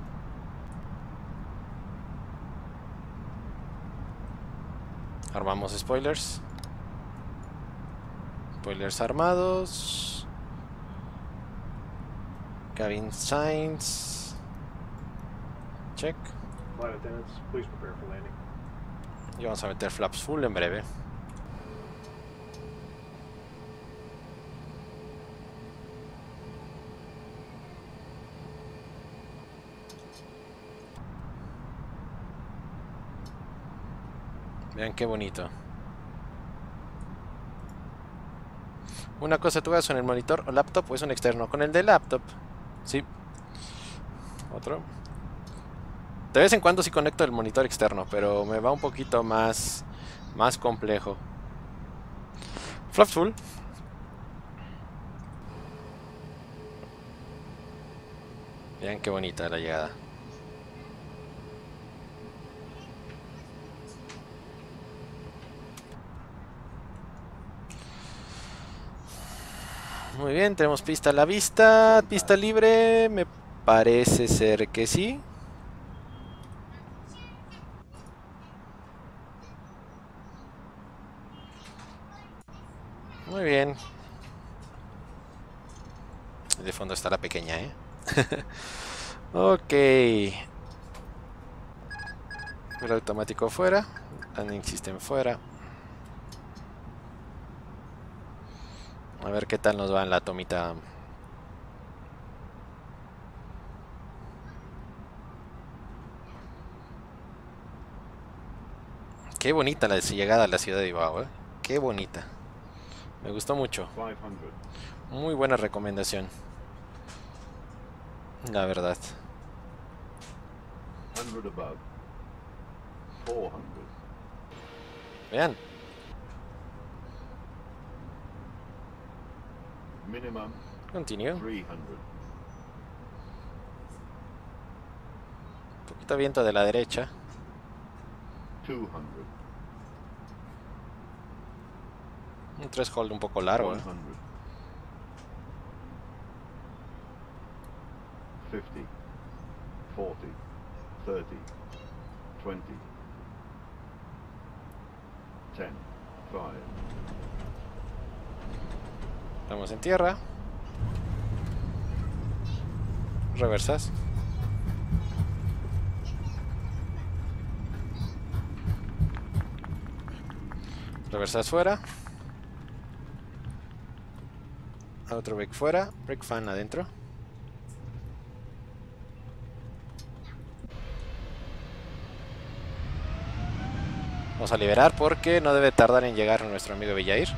Armamos spoilers. Spoilers armados. Cabin signs. Check. Flight attendants, please prepare for landing. Y vamos a meter flaps full en breve. Vean qué bonito. Una cosa tú hagas con el monitor o laptop o es un externo. Con el de laptop. Sí. Otro. De vez en cuando sí conecto el monitor externo, pero me va un poquito más, más complejo. Flap full. Vean qué bonita la llegada. Muy bien, tenemos pista a la vista. Pista libre, me parece ser que sí. Muy bien. De fondo está la pequeña, ¿eh? ok. El automático fuera. Landing system fuera. A ver qué tal nos va en la tomita. Qué bonita la llegada a la ciudad de Ibao, ¿eh? Qué bonita. Me gustó mucho. 500. Muy buena recomendación. La verdad. 100 above. 400. Vean. Minimum Continúo. 300. Un poquito viento de la derecha. 200. Un threshold un poco largo. ¿eh? 100. 50. 40. 30. 20. 10. 5. Estamos en tierra. Reversas. Reversas fuera. Otro break fuera. Break fan adentro. Vamos a liberar porque no debe tardar en llegar nuestro amigo Villair.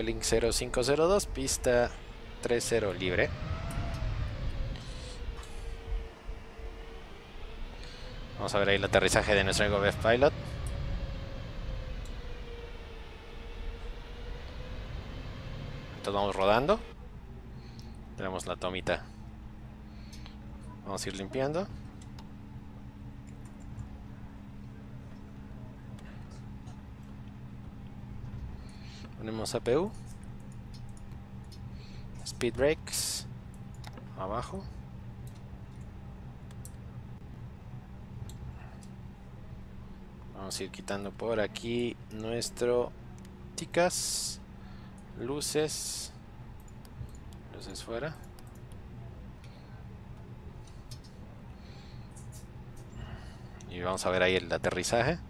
Vueling 0502, pista 30 libre. Vamos a ver ahí el aterrizaje de nuestro amigo Beth Pilot. Entonces vamos rodando. Tenemos la tomita. Vamos a ir limpiando. Ponemos APU. Speed brakes. Abajo. Vamos a ir quitando por aquí nuestro ticas. Luces. Luces fuera. Y vamos a ver ahí el aterrizaje.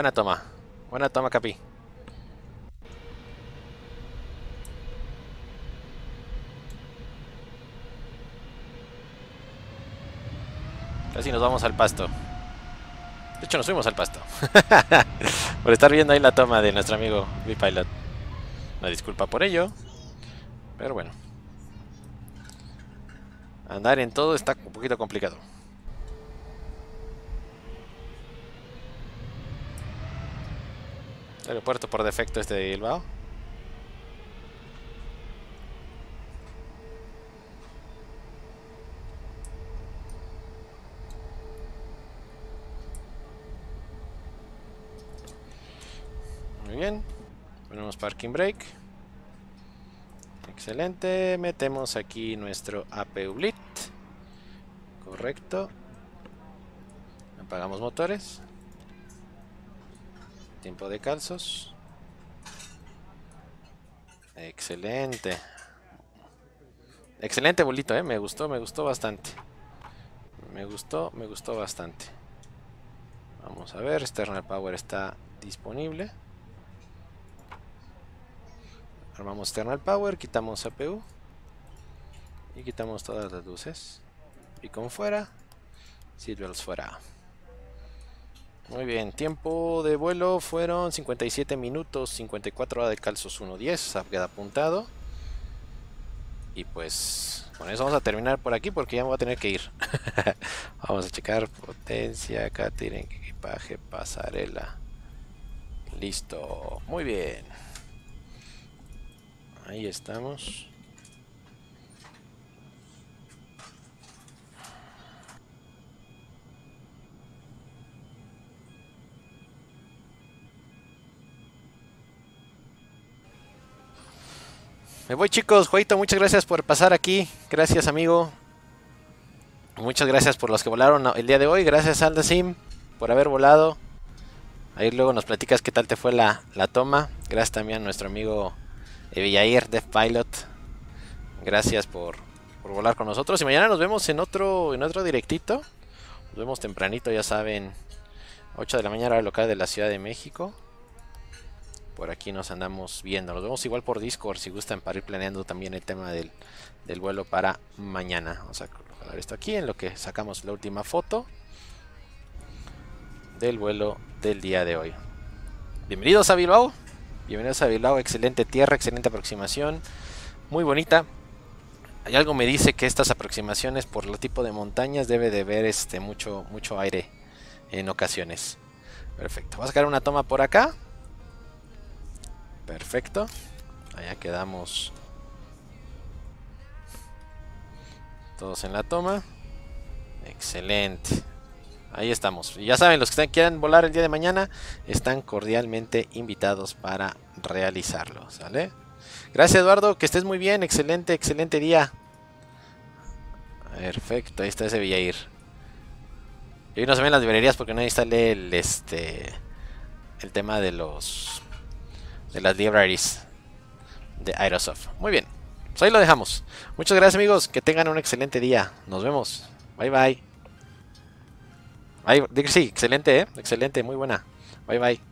Buena toma. Buena toma, Capi. Casi nos vamos al pasto. De hecho, nos fuimos al pasto. por estar viendo ahí la toma de nuestro amigo B-Pilot. Una disculpa por ello. Pero bueno. Andar en todo está un poquito complicado. Aeropuerto por defecto este de Bilbao. Muy bien. Ponemos parking brake. Excelente. Metemos aquí nuestro APU Blit. Correcto. Apagamos motores. Tiempo de calzos. Excelente. Excelente bolito, eh. Me gustó, me gustó bastante. Me gustó, me gustó bastante. Vamos a ver, external power está disponible. Armamos external power, quitamos CPU. Y quitamos todas las luces. Y con fuera. Seatbelts fuera. Muy bien, tiempo de vuelo fueron 57 minutos, 54 horas de calzos 1.10, queda apuntado. Y pues con eso vamos a terminar por aquí porque ya me voy a tener que ir. vamos a checar potencia, tienen equipaje, pasarela. Listo, muy bien. Ahí estamos. Me voy chicos, Jueito, muchas gracias por pasar aquí. Gracias amigo. Muchas gracias por los que volaron el día de hoy. Gracias Aldasim por haber volado. Ahí luego nos platicas qué tal te fue la, toma. Gracias también a nuestro amigo Villair, Death Pilot. Gracias por, por, volar con nosotros. Y mañana nos vemos en otro, en otro directito. Nos vemos tempranito, ya saben. 8 de la mañana hora local de la Ciudad de México. Por aquí nos andamos viendo. Nos vemos igual por Discord si gustan para ir planeando también el tema del, vuelo para mañana. Vamos a colocar esto aquí en lo que sacamos la última foto del vuelo del día de hoy. Bienvenidos a Bilbao. Bienvenidos a Bilbao. Excelente tierra, excelente aproximación. Muy bonita. Hay algo me dice que estas aproximaciones por el tipo de montañas debe de ver este mucho mucho aire en ocasiones. Perfecto. Vamos a sacar una toma por acá. Perfecto. Allá quedamos todos en la toma. Excelente. Ahí estamos. Ya saben, los que quieran volar el día de mañana están cordialmente invitados para realizarlo. ¿Sale? Gracias Eduardo, que estés muy bien. Excelente, excelente día. Perfecto, ahí está ese Villair. Y no se ven las librerías porque no instalé el, este, el tema de los de las libraries de Aerosoft. Muy bien, pues ahí lo dejamos. Muchas gracias amigos, que tengan un excelente día. Nos vemos. Bye bye. sí, excelente, ¿eh? excelente, muy buena. Bye bye.